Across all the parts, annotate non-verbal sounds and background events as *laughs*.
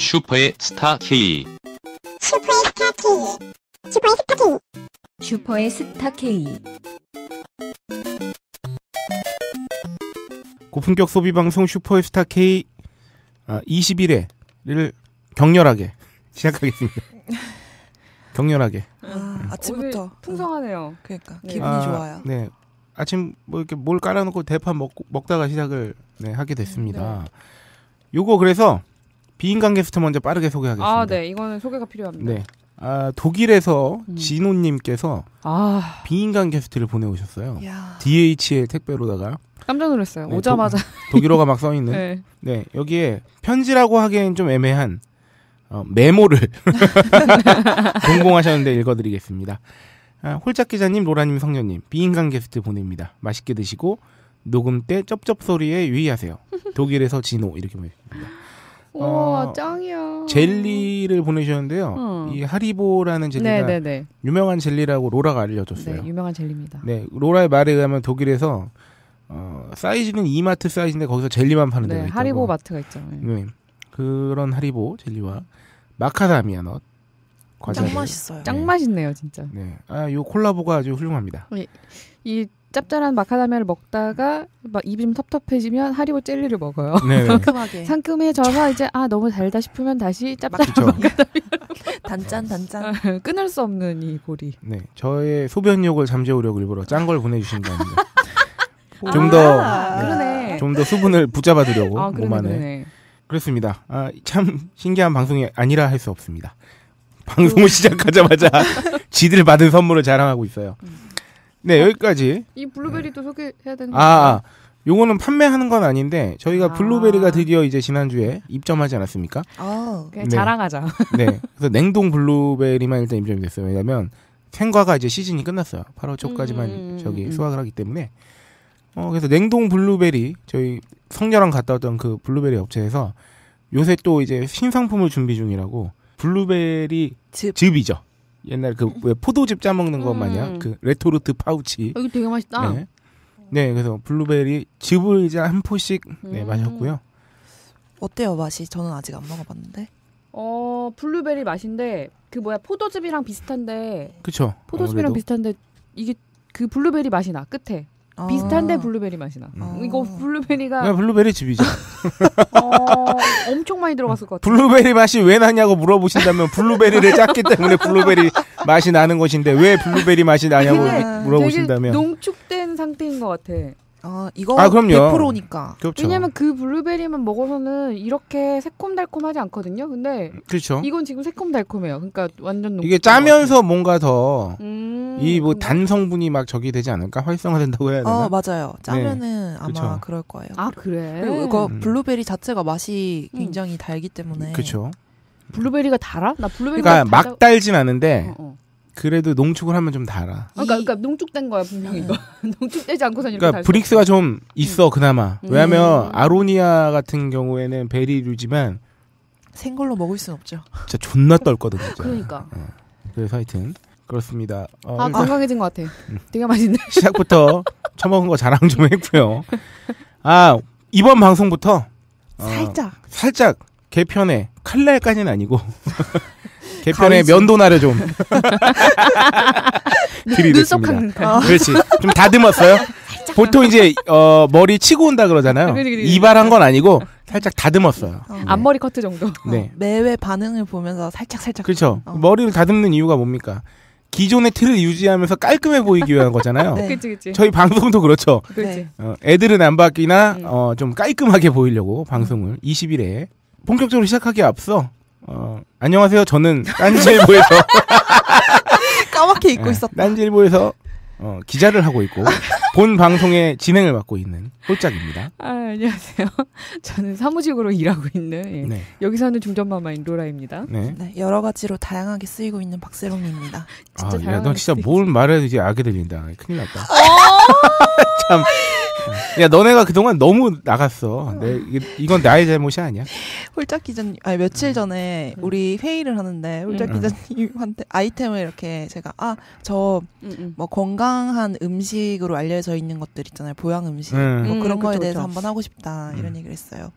슈퍼의 스타 K. 슈퍼의 스타 K. 슈퍼의 스타 K. 슈퍼의 스타 K. 고품격 소비 방송 슈퍼스타 K 아, 21회를 격렬하게 *laughs* 시작하겠습니다. *laughs* 격렬하게. 아, 아침부터 오늘 풍성하네요. 그러니까 네. 기분이 아, 좋아요. 네. 아침 뭐 이렇게 뭘 깔아놓고 대파 먹, 먹다가 시작을 네, 하게 됐습니다. 요거 그래서 비인간 게스트 먼저 빠르게 소개하겠습니다. 아, 네. 이거는 소개가 필요합니다. 네. 아, 독일에서 음. 진호님께서 아, 비인간 게스트를 보내오셨어요. 야. DHL 택배로다가 깜짝 놀랐어요. 네, 오자마자. 독 일어가 막 써있는 *laughs* 네. 네, 여기에 편지라고 하기엔 좀 애매한 어, 메모를 *laughs* 공공하셨는데 읽어드리겠습니다. 아, 홀짝 기자님, 로라님, 성녀님, 비인간 게스트 보냅니다. 맛있게 드시고 녹음 때 쩝쩝 소리에 유의하세요. 독일에서 진호 이렇게 보내주십니다. 우와, 어, 짱이야. 젤리를 보내주셨는데요. 음. 이 하리보라는 젤리가 네, 네, 네. 유명한 젤리라고 로라가 네, 알려줬어요. 유명한 젤리입니다. 네, 로라의 말에 의하면 독일에서 어, 사이즈는 이마트 사이즈인데 거기서 젤리만 파는 데가 네, 있다고. 하리보 마트가 있죠. 네. 네. 그런 하리보 젤리와 마카다미아 넛 과자를 짱 맛있어요. 짱 맛있네요, 진짜. 네. 아, 요 콜라보가 아주 훌륭합니다. 이 짭짤한 마카다미아를 먹다가 막 입이 좀 텁텁해지면 하리보 젤리를 먹어요. 네. 네. 상큼하게 상큼해져서 이제 아 너무 달다 싶으면 다시 짭짤 그렇죠. *laughs* 단짠 단짠. *laughs* 끊을 수 없는 이 고리. 네. 저의 소변욕을 잠재우려고 일부러 짠 걸 보내 주신 거 아닙니다. 아, 좀 더, 네. 그러네. 좀더 수분을 붙잡아 두려고 아, 그러네, 몸 안에. 그러네. 그렇습니다. 아, 참 신기한 방송이 아니라 할 수 없습니다. 방송을 *laughs* 시작하자마자 지들 받은 선물을 자랑하고 있어요. 네, 여기까지. 이 블루베리도 소개해야 되는 아, 아. 요거는 판매하는 건 아닌데 저희가 아. 블루베리가 드디어 이제 지난주에 입점하지 않았습니까? 아, 그냥 네. 자랑하자. *laughs* 네. 그래서 냉동 블루베리만 일단 입점이 됐어요. 왜냐면 생과가 이제 시즌이 끝났어요. 8월 초까지만 음, 저기 음. 수확을 하기 때문에. 어, 그래서 냉동 블루베리 저희 성녀랑 갔다 왔던 그 블루베리 업체에서 요새 또 이제 신상품을 준비 중이라고 블루베리 즙. 즙이죠. 옛날 그 왜 포도즙 짜 먹는 것 음. 마냥 그 레토르트 파우치. 어, 이거 되게 맛있다. 네. 네, 그래서 블루베리 즙을 이제 한 포씩 네, 음. 마셨고요. 어때요 맛이? 저는 아직 안 먹어봤는데. 어 블루베리 맛인데 그 뭐야 포도즙이랑 비슷한데 그쵸. 포도즙이랑 아무래도. 비슷한데 이게 그 블루베리 맛이 나 끝에 아. 비슷한데 블루베리 맛이 나. 음. 이거 블루베리가 그냥 블루베리 즙이죠. *laughs* 어, 엄청 많이 들어갔을 것 같아. 블루베리 맛이 왜 나냐고 물어보신다면 블루베리를 짰기 때문에 블루베리 맛이 나는 것인데 왜 블루베리 맛이 나냐고 물어보신다면 농축된 상태인 것 같아. 아 이거 아, 그럼요. 100%니까. 그렇죠. 왜냐면 그 블루베리만 먹어서는 이렇게 새콤달콤하지 않거든요. 근데 그렇죠. 이건 지금 새콤달콤해요. 그러니까 완전 농축된 이게. 짜면서 뭔가 더 음, 이뭐 근데- 단 성분이 막 저기 되지 않을까? 활성화된다고 해야 되나? 어 맞아요. 짜면은 아마 그쵸. 그럴 거예요. 아 그래. 그리고 이거 음. 블루베리 자체가 맛이 음. 굉장히 달기 때문에. 그렇죠. 블루베리가 달아? 나 블루베리가 그러니까 막 달진 않은데 어, 어. 그래도 농축을 하면 좀 달아. 아, 그러니까, 그러니까 농축된 거야 분명히 이거. *laughs* 농축되지 않고선 이렇게 그러니까 Brix가 좀 있어 그나마. 음. 왜냐하면 아로니아 같은 경우에는 베리류지만 생걸로 먹을 순 없죠. 진짜 존나 떫거든 진짜. 그러니까. 그래서 하여튼 그렇습니다. 어, 아 건강해진 것 같아. 되게 맛있네. *laughs* 시작부터 처먹은 거 자랑 좀 했고요. 아 이번 방송부터 어, 살짝. 살짝 개편에 칼날까지는 아니고 *laughs* 개편에. 면도날을 좀. *laughs* 아. 그렇지 좀 다듬었어요. 보통 이제 어, 머리 치고 온다 그러잖아요. 그치, 그치. 이발한 건 아니고 살짝 다듬었어요. 어. 앞머리 커트 정도. 네, 매회 반응을 보면서 살짝 살짝. 그렇죠. 어. 머리를 다듬는 이유가 뭡니까? 기존의 틀을 유지하면서 깔끔해 보이기 위한 거잖아요. 네. 그치 그치. 저희 방송도 그렇죠. 그치. 네. 어, 애들은 안 바뀌나 음. 어, 좀 깔끔하게 보이려고 방송을 20일에 본격적으로 시작하기에 앞서 어, 안녕하세요. 저는 딴지일보에서 *laughs* 까맣게 *laughs* 입고 예, 있었다. 딴지일보에서 어, 기자를 하고 있고 본 방송의 진행을 맡고 있는 홀짝입니다. 아 안녕하세요. *laughs* 저는 사무직으로 일하고 있는 예. 네, 여기서는 중전마마인 로라입니다. 네. 네, 여러 가지로 다양하게 쓰이고 있는 박세롬입니다. 진짜 아, 야, 너 진짜 쓰이지. 뭘 말해도 이제 악에 들린다. 큰일 났다. 어! 참. 야, 너네가 그동안 너무 나갔어. 내, 이건 나의 잘못이 아니야. 홀짝 기자님, 아니 며칠 전에 우리 회의를 하는데 홀짝 음. 기자님한테 아이템을 이렇게 제가 아 저뭐 음, 음. 건강한 음식으로 알려져 있는 것들 있잖아요, 보양 음식 음. 뭐 음, 그런 거에 그쵸, 대해서 그쵸. 한번 하고 싶다 이런 음. 얘기를 했어요.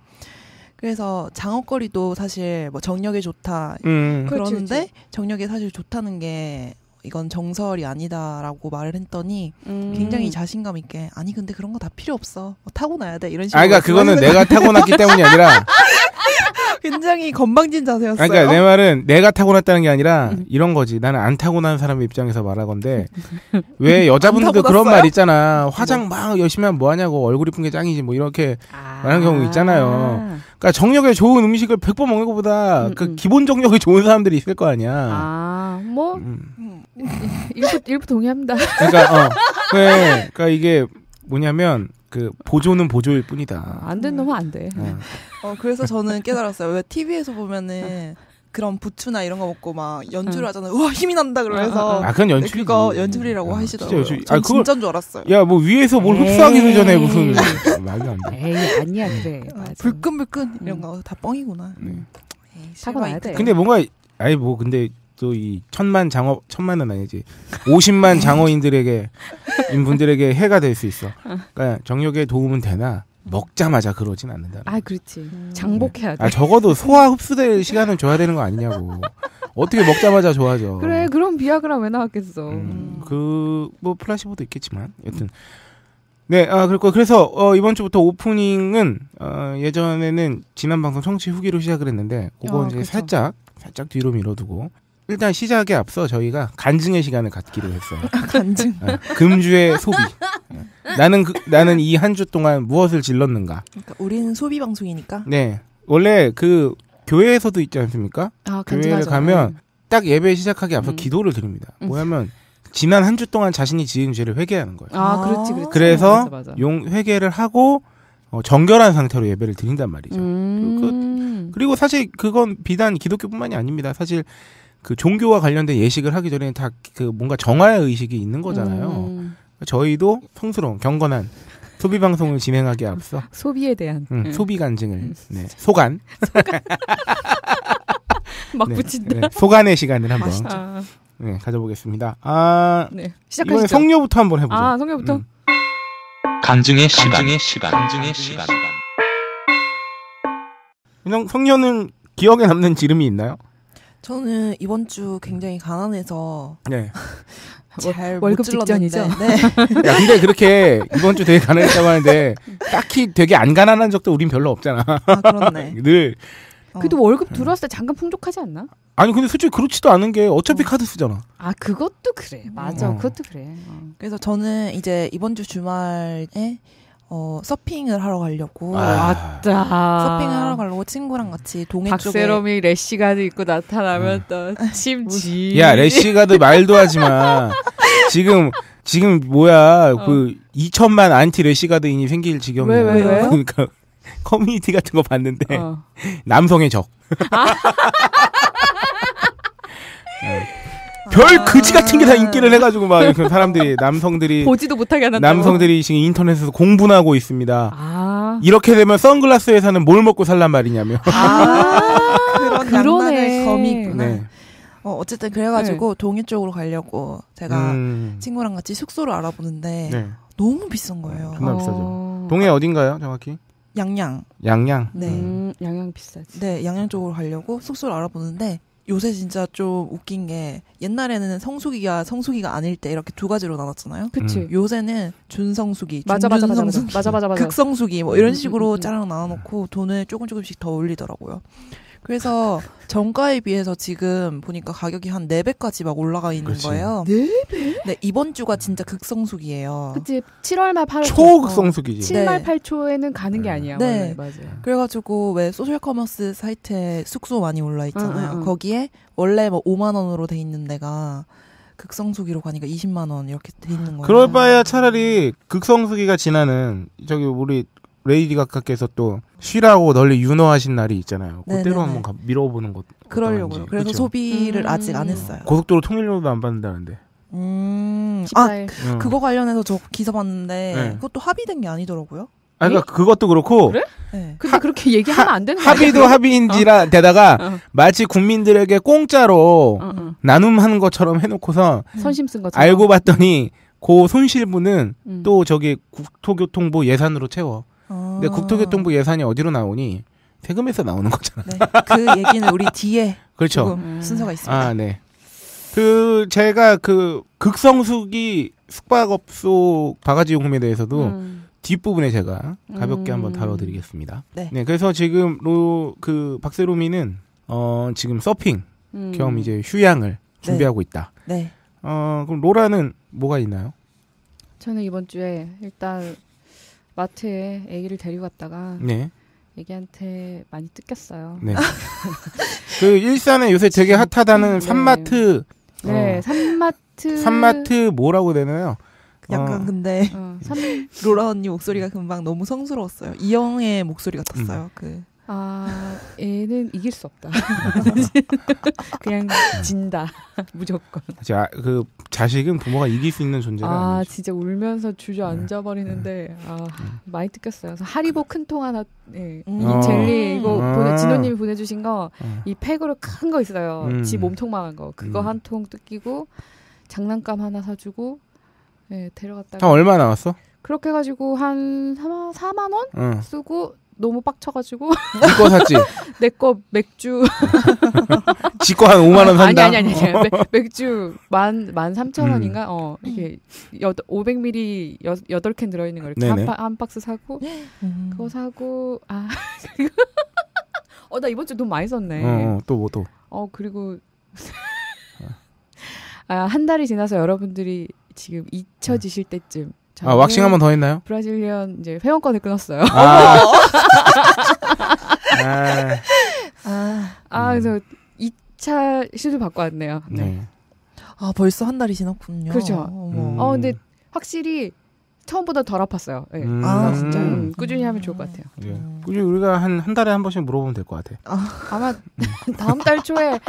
그래서 장어거리도 사실 뭐 정력에 좋다 음. 그렇지, 그러는데 그렇지. 정력에 사실 좋다는 게 이건 정설이 아니다라고 말을 했더니 음. 굉장히 자신감 있게 아니 근데 그런 거 다 필요 없어 뭐 타고나야 돼 이런 식으로 아, 그러니까 그거는 내가 타고났기 때문이 아니라, *laughs* 굉장히 건방진 자세였어요. 아, 그러니까 내 말은 내가 타고났다는 게 아니라 음. 이런 거지. 나는 안 타고난 사람의 입장에서 말하건데 *laughs* 왜 여자분들도 안 그런? 말 있잖아. 화장 막 열심히 하면 뭐 하냐고 얼굴 이쁜 게 짱이지 뭐 이렇게 아. 말하는 경우 있잖아요. 그러니까 정력에 좋은 음식을 100번 먹는 것보다 음, 그 음. 기본 정력이 좋은 사람들이 있을 거 아니야. 아, 뭐 음. 음. *laughs* 일부 일부 동의합니다. *laughs* 그러니까 어. 그래. 그러니까 이게 뭐냐면 그 보조는 보조일 뿐이다. 안된 놈은 안 돼. 어. 어, 그래서 저는 깨달았어요. 왜 TV에서 보면은 그런 부추나 이런 거 먹고 막 연주를 응. 하잖아요. 우와 힘이 난다 그러면서 아, 그건 네, 연출이지. 그거 연출이라고 아, 하시더라고요. 진짜 연출. 전 아, 그거 진짜인 줄 알았어요. 야, 뭐 위에서 뭘 에이. 흡수하기도 전에 무슨 말도 안 돼. 에이 아니야 그래. 어, 맞아. 불끈불끈 이런 음. 거다 뻥이구나. 네. 에이, 타고나야 실망이 돼. 근데 뭔가 아니 뭐 근데 또 이 천만 장어 천만은 아니지 50만 장어인들에게 인분들에게 해가 될 수 있어. 그러니까 정력에 도움은 되나 먹자마자 그러진 않는다. 아 그렇지. 장복해야 돼. 아 적어도 소화 흡수될 시간은 줘야 되는 거 아니냐고. 어떻게 먹자마자 좋아져? 그래 그럼 비아그라 왜 나왔겠어. 음, 그뭐 플라시보도 있겠지만 여튼 네, 아 그리고 그래서 어, 이번 주부터 오프닝은 어, 예전에는 지난 방송 청취 후기로 시작을 했는데 그거 어, 이제 그쵸. 살짝 살짝 뒤로 밀어두고 일단 시작에 앞서 저희가 간증의 시간을 갖기로 했어요. 간증. 어, 금주의 소비. 어, 나는 그, 나는 이 한 주 동안 무엇을 질렀는가? 그러니까 우리는 소비 방송이니까. 네, 원래 그 교회에서도 있지 않습니까? 아 교회를. 가면 딱 예배 시작하기 앞서 음. 기도를 드립니다. 음. 뭐냐면 지난 한 주 동안 자신이 지은 죄를 회개하는 거예요. 아 그렇지 그렇지. 그래서 맞아, 맞아. 용 회개를 하고 어, 정결한 상태로 예배를 드린단 말이죠. 음. 그리고 사실 그건 비단 기독교뿐만이 아닙니다. 사실 그 종교와 관련된 예식을 하기 전에는 다 그 뭔가 정화의 의식이 있는 거잖아요. 음. 저희도 성스러운 경건한 소비 방송을 진행하기에 앞서 *laughs* 소비에 대한 음, 음. 소비 간증을 네, 소간 *laughs* 막 네, 붙인다. 네, 소간의 시간을 한번. 아, 네, 가져보겠습니다. 아 네. 이번에 시작하시죠. 성녀부터 한번 해보죠. 아 성녀부터. 음. 간증의 시간. 간증의 시간. 간증의 시간. 성- 성녀는 기억에 남는 지름이 있나요? 저는 이번 주 굉장히 가난해서 네. *laughs* 잘 월급. 직전이죠? *laughs* 네. 야, 근데 그렇게 이번 주 되게 가난했다고 하는데 딱히 되게 안 가난한 적도 우린 별로 없잖아. 아 그렇네. *laughs* 늘 어. 그래도 월급 들어왔을 때 잠깐 풍족하지 않나? 아니 근데 솔직히 그렇지도 않은 게 어차피 어. 카드 쓰잖아. 아 그것도 그래. 맞아. 어. 그것도 그래. 어. 그래서 저는 이제 이번 주 주말에 어, 서핑을 하러 가려고 아. 맞다. 서핑을 하러 가려고 친구랑 같이 동해 쪽에 박세롬이 래시가드 입고 나타나면 또 침지. 야 래시가드 말도 하지 마. 지금 지금 뭐야 어. 그 2천만 안티 래시가드인이 생길 지경이야. 왜, 왜, 왜요? 그러니까 *laughs* 커뮤니티 같은 거 봤는데 어. 남성의 적. 네. 별 그지 같은 게 다 인기를 해가지고 막 이렇게 사람들이 *laughs* 남성들이 보지도 못하게 하는 남성들이 지금 인터넷에서 공분하고 있습니다. 아. 이렇게 되면 선글라스 회사는 뭘 먹고 살란 말이냐며. 아. *laughs* 그런. 낭만의. 네. 어, 어쨌든 그래가지고 동해 쪽으로 가려고 제가 음, 친구랑 같이 숙소를 알아보는데 네. 너무 비싼 거예요. 존나 비싸죠. 어. 동해 어딘가요, 정확히? 양양. 양양. 네. 음, 양양 비싸지. 네, 양양 쪽으로 가려고 숙소를 알아보는데 요새 진짜 좀 웃긴 게 옛날에는 성수기가 성수기가 아닐 때 이렇게 두 가지로 나눴잖아요. 그치. 음. 요새는 준성수기, 맞아, 맞아, 맞아, 맞아. 준준성수기, 맞아, 맞아, 맞아. 극성수기 뭐 이런 음, 식으로 음, 음. 짜랑 나눠놓고 돈을 조금 조금씩 더 올리더라고요. 그래서 *laughs* 정가에 비해서 지금 보니까 가격이 한 4배까지 막 올라가 있는 그치. 거예요. 네 네, 이번 주가 진짜 극성수기예요. 그치. 7월 말 8월 초극성수기지. 7말 네. 8초에는 가는 게 아니야. 네. 원래. 맞아요. 그래가지고 왜 소셜 커머스 사이트에 숙소 많이 올라 있잖아요. 응, 응, 응. 거기에 원래 뭐 5만 원으로 돼 있는 데가 극성수기로 가니까 20만 원 이렇게 돼 있는 거예요. 그럴 바에야 차라리 극성수기가 지나는 저기 우리 레이디 각하께서 또 쉬라고 널리 윤호하신 날이 있잖아요. 그때로 네네네. 한번 가- 밀어보는 것. 그러려고요. 그래서 그쵸? 소비를 음. 아직 안 했어요. 고속도로 통일료도 안 받는다는데. 음, 아 14일. 응. 그거 관련해서 저 기사 봤는데 네. 그것도 합의된 게 아니더라고요. 아, 그러니까 그것도 그렇고 그래? 네. 근데 그렇게 얘기하면 안 되는 거 아니야? 합의도 합의인지라 대다가 어. 마치 국민들에게 공짜로 어, 어. 나눔하는 것처럼 해놓고서 선심 쓴 것처럼. 알고 봤더니 그 손실분은 음. 또 저기 국토교통부 예산으로 채워. 아. 근데 국토교통부 예산이 어디로 나오니? 세금에서 나오는 거잖아. 네. 그 얘기는 우리 뒤에 *laughs* 그렇죠. 조금 음. 순서가 있습니다. 아, 네. 그 제가 그 극성수기 숙박업소 바가지 용품에 대해서도 음. 뒷부분에 제가 가볍게 음. 한번 다뤄드리겠습니다. 네. 그래서 지금 로, 그 박세롬이는 어 지금 서핑 음. 겸 이제 휴양을 준비하고 있다. 네. 어 그럼 로라는 뭐가 있나요? 저는 이번 주에 일단 마트에 아기를 데리고 갔다가 네, 애기한테 많이 뜯겼어요. 네. *laughs* 그 일산에 요새 되게 핫하다는 네. 산마트, 네, 어, 산마트. 산마트 뭐라고 되나요? 약간 어, 근데 어, 산, *laughs* 로라 언니 목소리가 금방 너무 성스러웠어요. 이영의 목소리 음. 같았어요. 그 아, 얘는 이길 수 없다. *laughs* 그냥 진다. *laughs* 무조건. 자, 그 자식은 부모가 이길 수 있는 존재가 아, 아니죠. 진짜 울면서 주저앉아 버리는데 아, 많이 뜯겼어요. 그래서 하리보 큰 통 하나 예. 음. 이 어. 젤리 이거 아. 보내 진호 님이 보내 주신 거이 어. 팩으로 큰 거 있어요. 음. 집 엄청만한 거 그거 음. 한통 뜯기고 장난감 하나 사 주고 예 데려갔다가 한 얼마 나왔어? 그렇게 해 가지고 한 4만, 4만 원 응. 쓰고 너무 빡쳐가지고 니거 샀지? *laughs* 내 거 맥주 *laughs* 지거 한 5만 원 산다. 아니 아니 아니 맥- 맥주 만만 삼천 음. 원인가 어 이게 여 500ml 여, 8캔 들어있는 거 이렇게. 한, 파- 한 박스 사고 음. 그거 사고 아 *laughs* 어나 이번 주 돈 많이 썼네 어, 어, 또뭐 또. 어 그리고 아한 달이 지나서 여러분들이 지금 잊혀지실 때쯤 아, 왁싱 한 번 더 했나요? 브라질리언 이제 회원권을 끊었어요. 아. *laughs* 아, 아, 아 음. 그래서 2차 시술 받고 왔네요. 네. 네. 아 벌써 한 달이 지났군요. 그렇죠. 음. 어 근데 확실히 처음보다 덜 아팠어요. 네. 음. 아, 진짜요? 음, 꾸준히 하면 좋을 것 같아요. 예. 음. 꾸준히 우리가 한, 한 달에 한 번씩 물어보면 될 것 같아. 아 마 *laughs* 다음 달 초에 어.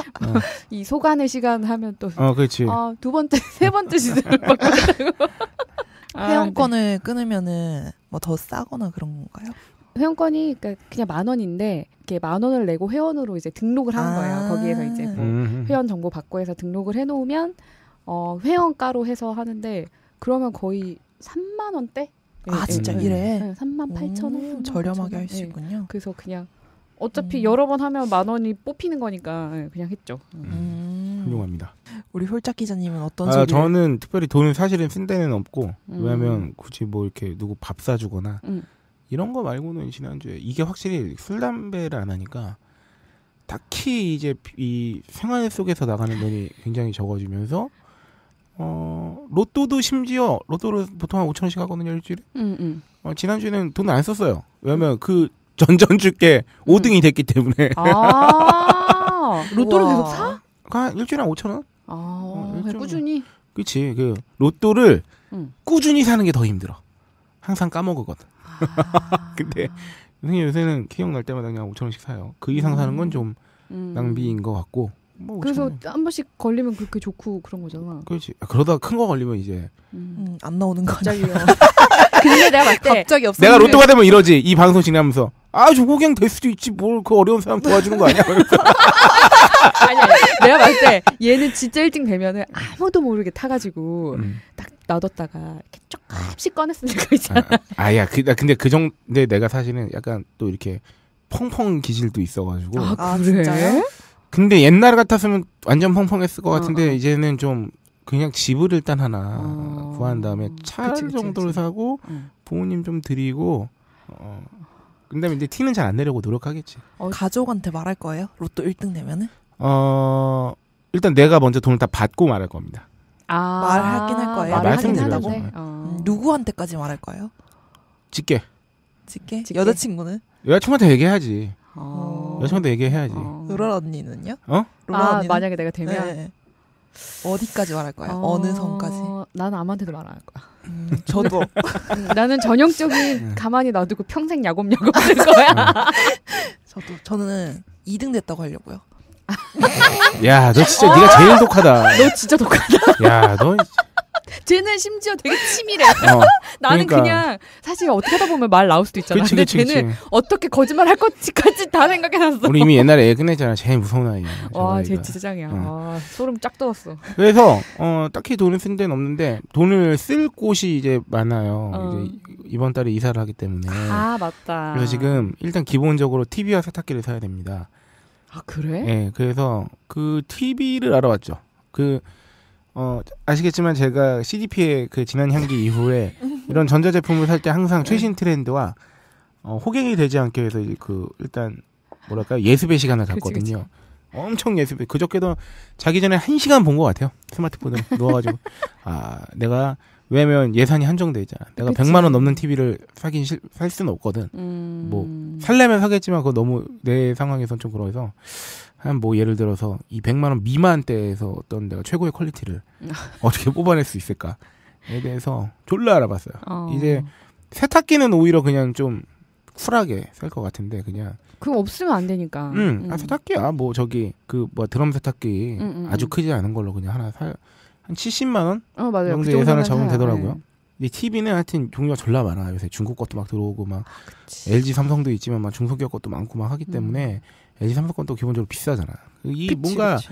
이 소간의 시간 하면 또 어, 그렇지. 아, 두 번째, 세 번째 시즌을 받고. 아, 회원권을 끊으면은 뭐 더 싸거나 그런 건가요? 네. 회원권이 그러니까 그냥 만 원인데 이렇게 만 원을 내고 회원으로 이제 등록을 하는 아. 거예요. 거기에서 이제 뭐 음. 회원 정보 받고 해서 등록을 해놓으면 어 회원가로 해서 하는데 그러면 거의 3만 원대? 아, 진짜 예, 이래? 네, 3만 8천 원. 오, 3만 저렴하게 8천 할수 원. 예. 있군요. 그래서 그냥 어차피 음. 여러 번 하면 만 원이 뽑히는 거니까 예, 그냥 했죠. 음. 훌륭합니다. 우리 홀짝 기자님은 어떤 아, 소리를? 저는 특별히 돈을 사실은 쓴 데는 없고, 음. 왜냐면 굳이 뭐 이렇게 누구 밥 사주거나, 음. 이런 거 말고는 지난주에 이게 확실히 술, 담배를 안 하니까, 딱히 이제 이 생활 속에서 나가는 돈이 굉장히 적어지면서, 어, 로또도 심지어, 로또를 보통 한 5천 원씩 하거든요, 일주일에. 음, 음. 어, 지난주에는 돈을 안 썼어요. 왜냐면 그 전전주께 5등이 됐기 때문에. 아, 로또를. 계속 사? 한 일주일에 한 5천 원? 아, 그냥 일종의- 꾸준히. 그치. 그, 로또를 음. 꾸준히 사는 게 더 힘들어. 항상 까먹거든. 아. *laughs* 근데 선생님 요새는 기억 날 때마다 그냥 5천 원씩 사요. 그 이상 사는 건좀 음. 낭비인 것 같고. 뭐 그래서 5,000원. 한 번씩 걸리면 그렇게 좋고 그런 거잖아. 그렇지. 아, 그러다 큰 거 걸리면 이제 음. 음, 안 나오는 거 갑자기요. 근데 *laughs* 내가 봤을 때 갑자기 없어. 내가 로또가 되면 이러지. 이 방송 진행하면서 아 저거 그냥 될 수도 있지. 뭘 그 어려운 사람 도와주는 거 아니야? *laughs* 아니, 아니 내가 봤을 때 얘는 진짜 1등 되면은 아무도 모르게 타가지고 음. 딱 놔뒀다가 이렇게 조금씩 꺼냈을 거 있잖아. 아, 아야. 그, 나 근데 그 정도 근데 내가 사실은 약간 또 이렇게 펑펑 기질도 있어가지고. 아, 아, 그래? 진짜요? 근데 옛날 같았으면 완전 펑펑했을 것 어, 같은데 어. 이제는 좀 그냥 집을 일단 하나 어. 구한 다음에 차 그치, 그치, 정도를 그치. 사고 응. 부모님 좀 드리고 어 근데 이제 티는 잘 안 내려고 노력하겠지. 가족한테 말할 거예요? 로또 1등 되면은? 어 일단 내가 먼저 돈을 다 받고 말할 겁니다. 아, 말하긴 할 거예요. 말을 하긴 말씀드리려고? 하는데. 어. 음, 누구한테까지 말할 거예요? 직계 직계? 직계? 여자친구는? 여자친구한테 얘기해야지. 어. 여자친구한테 얘기해야지. 어. 로라 언니는요? 어? 로라 아, 언니는? 만약에 내가 되면 네. 어디까지 말할 거예요? 어, 어... 느 선까지? 나는 아무한테도 말 안 할 거야. 음, 저도 음, 나는 전형적인 음. 가만히 놔두고 평생 야곱야곱 될 거야. 저도 저는 2등 됐다고 하려고요. 야, 너 진짜 네가 제일 독하다. 너 진짜 독하다. 야, 너 쟤는 심지어 되게 치밀해. 어, *laughs* 나는 그러니까. 그냥 사실 어떻게 하다 보면 말 나올 수도 있잖아. 그치, 근데 그치, 그치. 쟤는 어떻게 거짓말 할 건지까지 다 생각해놨어. 우리 이미 옛날에 애 끝냈잖아. 제일 무서운 아이야. 저 와. 쟤 진짜 짱이야. 어. 와, 소름 쫙 돋았어. 그래서 어 딱히 돈을 쓴 데는 없는데 돈을 쓸 곳이 이제 많아요. 어. 이제 이번 달에 이사를 하기 때문에. 아, 맞다. 그래서 지금 일단 기본적으로 TV와 세탁기를 사야 됩니다. 아, 그래? 예, 그래서 그 TV를 알아봤죠. 그, 어, 아시겠지만 제가 CDP의 그 지난 향기 이후에 *laughs* 이런 전자 제품을 살 때 항상 최신 트렌드와 어, 호갱이 되지 않게 해서 이제 그, 일단, 뭐랄까, 예습의 시간을 갖거든요. 엄청 예습, 그저께도 자기 전에 한 시간 본 것 같아요. 스마트폰으로 누워가지고. *laughs* 아, 내가, 왜냐면 예산이 한정돼 있잖아. 내가 그치. 100만 원 넘는 TV를 사긴, 실- 살 수는 없거든. 음. 뭐, 살려면 사겠지만 그거 너무 내 상황에선 좀 그래서 한 뭐 예를 들어서 이 100만 원 미만대에서 어떤 내가 최고의 quality를 *laughs* 어떻게 뽑아낼 수 있을까에 대해서 졸라 알아봤어요. 어. 이제 세탁기는 오히려 그냥 좀 쿨하게 살 것 같은데 그냥 그거 없으면 안 되니까. 음, 아 세탁기야 뭐 저기 그 뭐 드럼 세탁기 음, 음, 아주 음. 크지 않은 걸로 그냥 하나 살 한 70만 원 어, 맞아요. 정도 그 예산을 잡으면. 되더라고요. 네. 이 TV는 하여튼 종류가 졸라 많아. 요새 중국 것도 막 들어오고 막 그치. LG 삼성도 있지만 막 중소기업 것도 많고 막 하기 때문에 LG 삼성 것도 기본적으로 비싸잖아. 이 음. 그치, 뭔가 그치.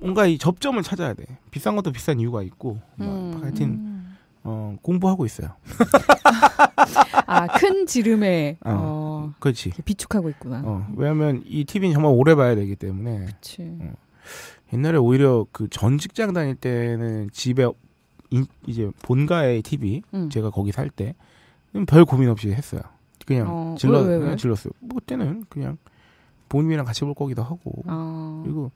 뭔가 이 접점을 찾아야 돼. 비싼 것도 비싼 이유가 있고. 막 음. 하여튼 어, 공부하고 있어요. *laughs* 아, 큰 지름에 어. 어. 그렇지. 비축하고 있구나. 어, 왜냐하면 이 TV는 정말 오래 봐야 되기 때문에 그치. 옛날에 오히려 그 전 직장 다닐 때는 집에 인- 이제 본가의 TV 음. 제가 거기 살 때 별 고민 없이 했어요. 그냥 어, 질러 왜, 왜, 왜? 그냥 질렀어요. 뭐 그때는 그냥 부모님이랑 같이 볼 거기도 하고 어. 그리고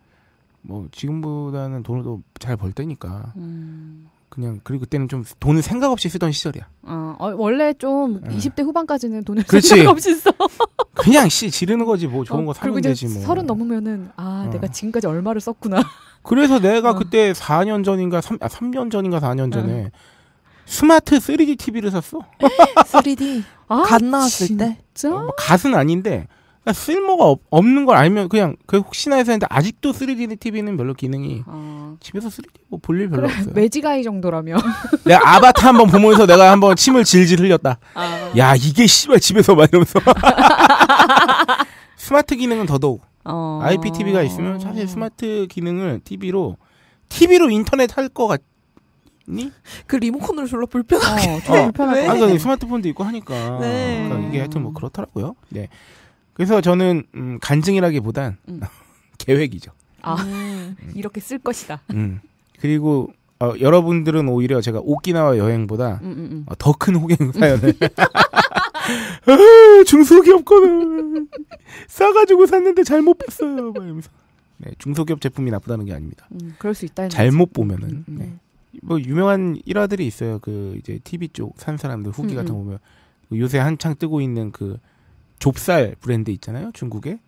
뭐 지금보다는 돈을 더 잘 벌 때니까 음. 그냥 그리고 그때는 좀 돈을 생각 없이 쓰던 시절이야. 어, 어, 원래 좀 응. 20대 후반까지는 돈을 그렇지. 생각 없이 써. *laughs* 그냥 씨 지르는 거지 뭐 좋은 어, 거 사면 되지 뭐. 서른 넘으면은 아 어. 내가 지금까지 얼마를 썼구나. *laughs* 그래서 내가 어. 그때 4년 전인가 3, 아, 3년 전인가 4년 전에 스마트 3D TV를 샀어. *laughs* 3D 아, 갓 나왔을 때 진짜? 뭐 갓은 아닌데 그러니까 쓸모가 없, 없는 걸 알면 그냥 그 혹시나 해서 했는데 아직도 3D TV는 별로 기능이 어. 집에서 3D 뭐 볼일 별로 그래 없어요. magic eye 정도라면. *laughs* 내가 아바타 한번 보면서 내가 한번 침을 질질 흘렸다. 아. 야 이게 씨발 집에서 막 이러면서 *laughs* 스마트 기능은 더더욱 어. IPTV가 있으면 사실 스마트 기능을 TV로 TV로 인터넷 할 거 같니? 그 리모컨으로 졸라 불편하. 어, 좀 어. 것 아. 그러니까 스마트폰도 있고 하니까 네. 그러니까 이게 하여튼 뭐 그렇더라고요. 네. 그래서 저는 음, 간증이라기보단 음. *laughs* 계획이죠. 아 음. 이렇게 쓸 것이다. 음. 그리고 어, 여러분들은 오히려 제가 오키나와 여행보다 음, 음, 음. 어, 더큰 호갱 *laughs* 사연을 *laughs* 아, 중소기업 거는 싸가지고 샀는데 잘못 봤어요. 막 이러면서. 네, 중소기업 제품이 나쁘다는 게 아닙니다. 음, 그럴 수 있다. 잘못 보면은 음, 음. 네. 뭐 유명한 일화들이 있어요. 그 이제 TV 쪽 산 사람들 후기 음, 같은 거 음. 보면 그 요새 한창 뜨고 있는 그 좁쌀 브랜드 있잖아요. 중국에.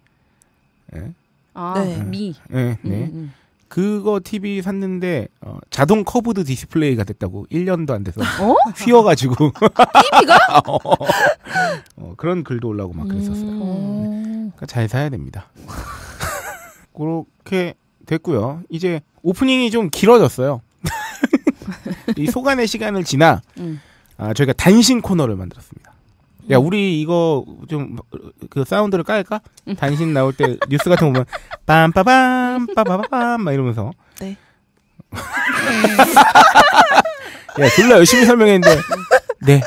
예. 아 네. 미. 네, 음, 네. 음. 그거 TV 샀는데 어, 자동 curved 디스플레이가 됐다고 1년도 안 돼서 어? 휘어가지고 TV가? *laughs* 어, 그런 글도 올라오고 막 그랬었어요. 음. 어. 그러니까 잘 사야 됩니다. *laughs* 그렇게 됐고요. 이제 오프닝이 좀 길어졌어요. *laughs* 이 소간의 시간을 지나 음. 아, 저희가 단신 코너를 만들었습니다. 야, 우리 이거 좀 그 사운드를 깔까? 음. 단신 나올 때 *laughs* 뉴스 같은 거 보면 빰빠밤 빠바밤 막 이러면서 네. 야, 졸라 열심히 설명했는데 네.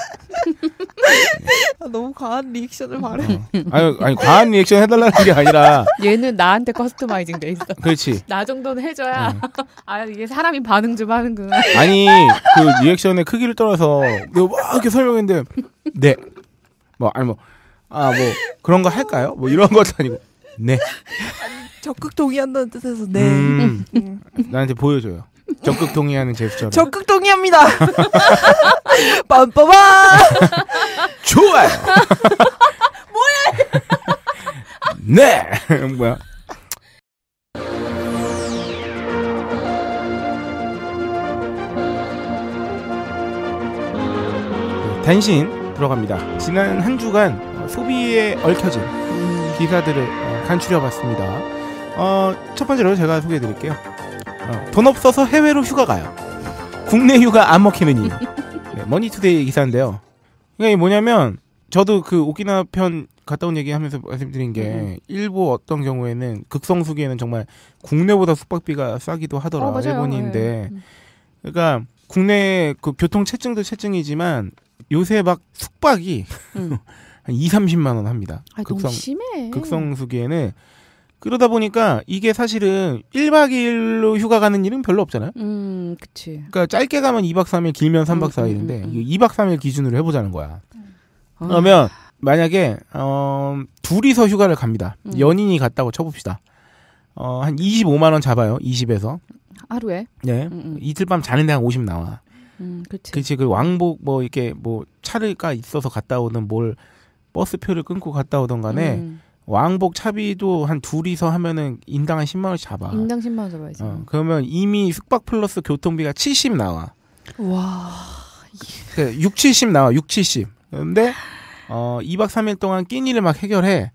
아, 너무 과한 reaction을 바래. 어. 아니, 아니 과한 리액션 해달라는 게 아니라 얘는 나한테 customizing 돼 있어. 그렇지. 나 정도는 해줘야 어. *laughs* 아 이게 사람이 반응 좀 하는구나. 아니 그 reaction의 크기를 떠나서 내가 막 이렇게 설명했는데 네. 뭐 아니 뭐 아 뭐 그런 거 할까요? 뭐 이런 것도 아니고 네. 적극 동의한다는 뜻에서 네. 음, 음. 나한테 보여줘요. 적극 동의하는 제스처를. 적극 동의합니다. *laughs* 빰빠밤. 좋아요. 뭐야? 네. *laughs* 뭐야? 단신 들어갑니다. 지난 한 주간 어, 소비에 얽혀진 기사들을 어, 간추려봤습니다. 어, 첫 번째로 제가 소개해드릴게요. 어, 돈 없어서 해외로 휴가 가요. 국내 휴가 안 먹히는 이유. *laughs* 네, 머니투데이 기사인데요. 그러니까 이게 뭐냐면 저도 그 오키나와 편 갔다 온 얘기하면서 말씀드린 게 음. 일부 어떤 경우에는 극성수기에는 정말 국내보다 숙박비가 싸기도 하더라 어. 일본인데 네. 음. 그러니까 국내 그 교통 체증도 체증이지만 요새 막 숙박이 음. *laughs* 한 2, 30만 원 합니다. 아, 극성 너무 심해. 극성수기에는 그러다 보니까 이게 사실은 1박 2일로 휴가 가는 일은 별로 없잖아요. 음, 그치. 그러니까 짧게 가면 2박 3일, 길면 3박 음, 4일인데 음, 음, 음. 2박 3일 기준으로 해 보자는 거야. 아, 그러면 만약에 어, 둘이서 휴가를 갑니다. 음. 연인이 갔다고 쳐 봅시다. 어, 한 25만 원 잡아요. 20에서. 하루에. 네. 음, 음. 이틀 밤 자는데 한 50 나와. 음, 그치. 그치 그 왕복 뭐 이렇게 뭐 차가 있어서 갔다 오든 뭘 버스표를 끊고 갔다 오던 간에 음. 왕복 차비도 한 둘이서 하면은 인당 한 10만 원씩 잡아. 인당 10만 원 잡아야지. 어, 그러면 이미 숙박 플러스 교통비가 70 나와. 와. 그 6, 70 나와. 6, 70. 근데 어 2박 3일 동안 끼니를 막 해결해.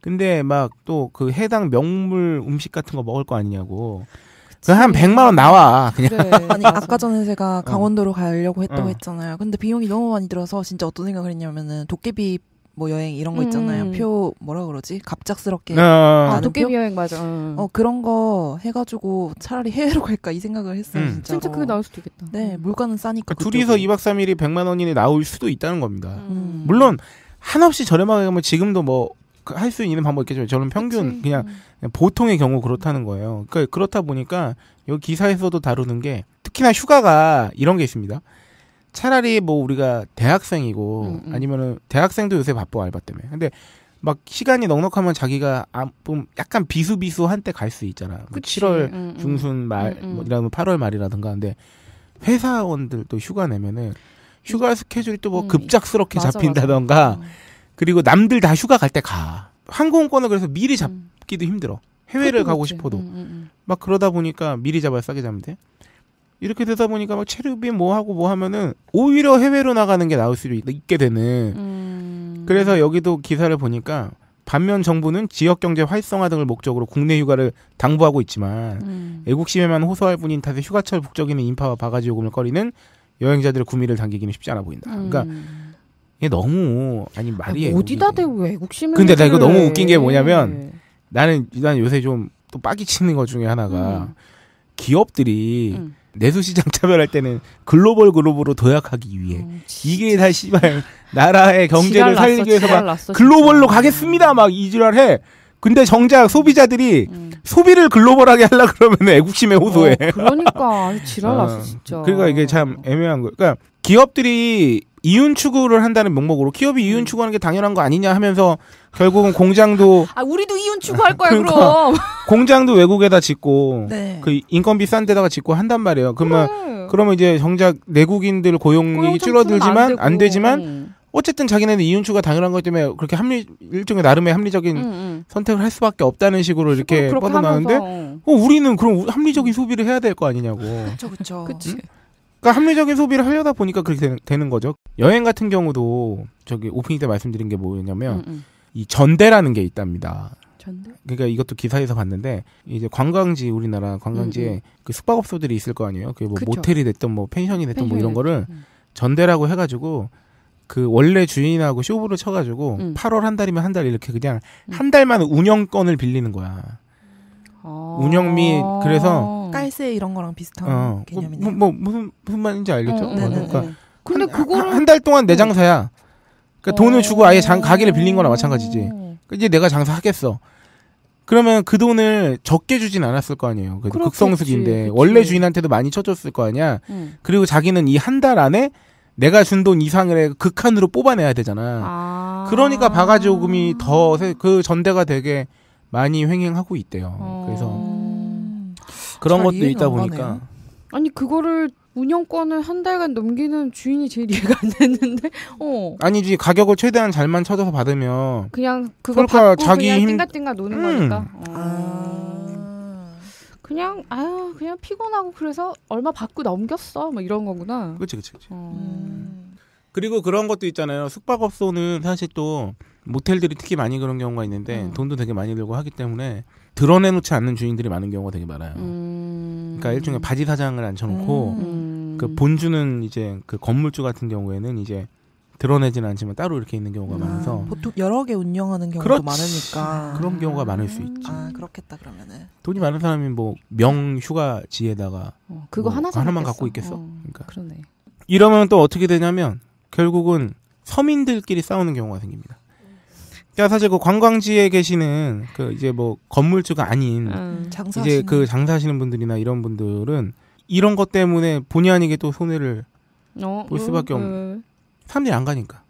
근데 막 또 그 해당 명물 음식 같은 거 먹을 거 아니냐고. 그한 100만 원 나와. 그냥 그래. *laughs* 아니 맞아. 아까 전에 제가 강원도로 가려고 했다고 어. 했잖아요. 근데 비용이 너무 많이 들어서 진짜 어떤 생각을 했냐면은 도깨비 뭐 여행 이런 거 있잖아요. 음. 표 뭐라 그러지? 갑작스럽게 어, 아, 도깨비 표? 여행 맞아. 응. 어 그런 거 해가지고 차라리 해외로 갈까 이 생각을 했어요. 음. 진짜 그게 나을 수도 있겠다. 네 물가는 싸니까. 그러니까 둘이서 그쪽이. 2박 3일이 100만 원이 나올 수도 있다는 겁니다. 음. 물론 한없이 저렴하게 가면 지금도 뭐 할 수 있는 방법 있겠지만 저는 평균. 그냥 그냥 보통의 경우 그렇다는 거예요. 그러니까 그렇다 보니까 여기 기사에서도 다루는 게 특히나 휴가가 이런 게 있습니다. 차라리 뭐 우리가 대학생이고 음, 음. 아니면은 대학생도 요새 바빠 알바 때문에. 근데 막 시간이 넉넉하면 자기가 아, 좀 약간 비수비수한 때 갈 수 있잖아. 뭐 그치. 7월 음, 음. 중순 말, 음, 음. 뭐 이라면 8월 말이라든가. 근데 회사원들도 휴가 내면은 휴가 스케줄이 또뭐 음. 급작스럽게 맞아, 잡힌다던가 맞아. 그리고 남들 다 휴가 갈 때 가. 항공권을 그래서 미리 음. 잡기도 힘들어. 해외를 가고 그렇지. 싶어도. 음, 음, 막 그러다 보니까 미리 잡아야 싸게 돼. 이렇게 되다 보니까 막 체류비 뭐 하고 뭐 하면은 오히려 해외로 나가는 게 나을 수도 있- 있게 되는. 음. 음. 그래서 여기도 기사를 보니까 반면 정부는 지역 경제 활성화 등을 목적으로 국내 휴가를 당부하고 있지만 음. 애국심에만 호소할 뿐인 탓에 휴가철 북적이는 인파와 바가지 요금을 꺼리는 여행자들의 구미를 당기기는 쉽지 않아 보인다. 그러니까 음. 이게 너무 아니 아, 말이 어디다 애국이지. 대고 외국심을 근데 나 이거. 너무 웃긴 게 뭐냐면 나는 난 요새 좀 또 빠기 치는 것 중에 하나가 음. 기업들이 음. 내수시장 차별할 *laughs* 때는 글로벌 그룹으로 도약하기 위해 어, 지- 이게 다 씨발 나라의 경제를 살리기 위해서 막 났어, 글로벌로. 가겠습니다 막 이지랄해. 근데 정작 소비자들이 음. 소비를 글로벌하게 하려 그러면 애국심에 호소해. 어, 그러니까 *laughs* 아주 지랄 났어 어, 진짜. 그러니까 이게 참 애매한 거. 그러니까 기업들이 이윤 추구를 한다는 명목으로 기업이 이윤 음. 추구하는 게 당연한 거 아니냐 하면서 결국은 공장도 *laughs* 아 우리도 이윤 추구할 거야 그러니까. 그럼. *laughs* 공장도 외국에다 짓고 네. 그 인건비 싼 데다가 짓고 한단 말이에요. 그러면 그래. 그러면 이제 정작 내국인들 고용이 고용 줄어들지만 안, 되고. 되지만 음. 어쨌든 자기네는 이윤 추가 당연한 것 때문에 그렇게 합리 일종의 나름의 합리적인 음, 음. 선택을 할 수밖에 없다는 식으로 이렇게 하면서, 어, 우리는 그럼 합리적인 소비를 해야 될 거 아니냐고. 그렇죠, 그렇죠. 그러니까 합리적인 소비를 하려다 보니까 그렇게 되는, 되는 거죠. 여행 같은 경우도 저기 오프닝 때 말씀드린 게 뭐였냐면 음, 음. 이 전대라는 게 있답니다. 전데. 그러니까 이것도 기사에서 봤는데 이제 관광지 우리나라 관광지에 음, 음. 그 숙박업소들이 있을 거 아니에요. 그게 뭐 그쵸. 모텔이 됐든 뭐 펜션이 됐든 뭐 이런 거를 음. 전대라고 해가지고 그 원래 주인하고 쇼부를 쳐가지고 음. 8월 한 달이면 한 달 이렇게 그냥 음. 한 달만 운영권을 빌리는 거야. 아. 운영 및 그래서 깔세 이런 거랑 비슷한 어, 뭐, 개념이네요. 뭐, 뭐 무슨 무슨 말인지 알겠죠? 어, 어, 네네네. 그러니까 근데 한, 그거를 한달 동안 내 장사야. 그러니까 돈을 주고 아예 장 가게를 빌린 거나 마찬가지지. 어. 그러니까 이제 내가 장사 하겠어. 그러면 그 돈을 적게 주진 않았을 거 아니에요. 그렇겠지, 극성수기인데 그치. 원래 주인한테도 많이 쳐줬을 거 아니야. 음. 그리고 자기는 이 한 달 안에 내가 준 돈 이상을 해 극한으로 뽑아내야 되잖아. 아. 그러니까 바가지 요금이 더 그 전대가 되게 많이 횡행하고 있대요. 어. 그래서 음. 그런 잘 것도 있다 안 보니까 가네요. 아니 그거를 운영권을 한 달간 넘기는 주인이 제일 이해가 안 됐는데. 어. 아니지 가격을 최대한 잘만 쳐줘서 받으면 그냥 그거 그러니까 받고 자기 그냥 힘- 띵가띵가 노는 음. 거니까. 어. 아. 그냥 아유 그냥 피곤하고 그래서 얼마 받고 넘겼어 뭐 이런 거구나. 그렇지 그렇지. 어. 음. 그리고 그런 것도 있잖아요. 숙박업소는 사실 또 모텔들이 특히 많이 그런 경우가 있는데 음. 돈도 되게 많이 들고 하기 때문에 드러내놓지 않는 주인들이 많은 경우가 되게 많아요. 음. 그러니까 일종의 바지 사장을 앉혀놓고 음. 그 본주는 이제 그 건물주 같은 경우에는 이제 드러내지는 않지만 따로 이렇게 있는 경우가 많아서 보통 여러 개 운영하는 경우도 그렇지. 많으니까. 그런 경우가 많을 수 있지. 아 그렇겠다 그러면은. 돈이 많은 사람이 뭐 명 휴가지에다가 어, 그거 뭐 하나 하나만. 갖고 있겠어? 어, 그러니까. 그러네. 이러면 또 어떻게 되냐면 결국은 서민들끼리 싸우는 경우가 생깁니다. 그러니까 사실 그 관광지에 계시는 그 이제 뭐 건물주가 아닌 음. 이제 그 장사하시는 분들이나 이런 분들은 이런 것 때문에 본의 아니게 또 손해를 어, 볼 수밖에 없는. 음. 사람들이 안 가니까.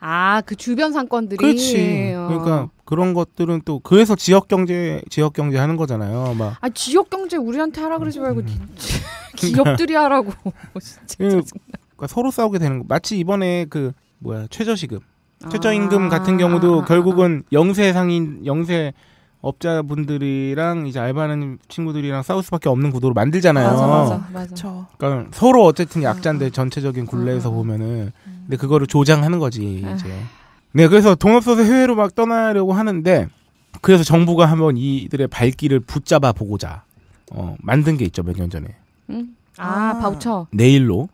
아, 그 주변 상권들이. 그렇지. 어. 그러니까 그런 것들은 또 그래서 지역 경제 지역 경제 하는 거잖아요. 막 아, 지역 경제 우리한테 하라 그러지 말고 음. *laughs* 기업들이 하라고. *laughs* 진짜 그-. 그러니까 서로 싸우게 되는 거. 마치 이번에 그 뭐야 최저시급, 최저임금 아, 같은 경우도 결국은 영세 상인 영세 업자분들이랑 이제 알바하는 친구들이랑 싸울 수밖에 없는 구도로 만들잖아요. 맞아, 맞아, 맞아. 그러니까 서로 어쨌든 약자인데 전체적인 굴레에서 음. 보면은 근데 그거를 조장하는 거지 아. 이제. 네, 그래서 돈 없어서 해외로 막 떠나려고 하는데 그래서 정부가 한번 이들의 발길을 붙잡아 보고자 어, 만든 게 있죠 몇 년 전에 응? 아, 아. 바우처. 네일로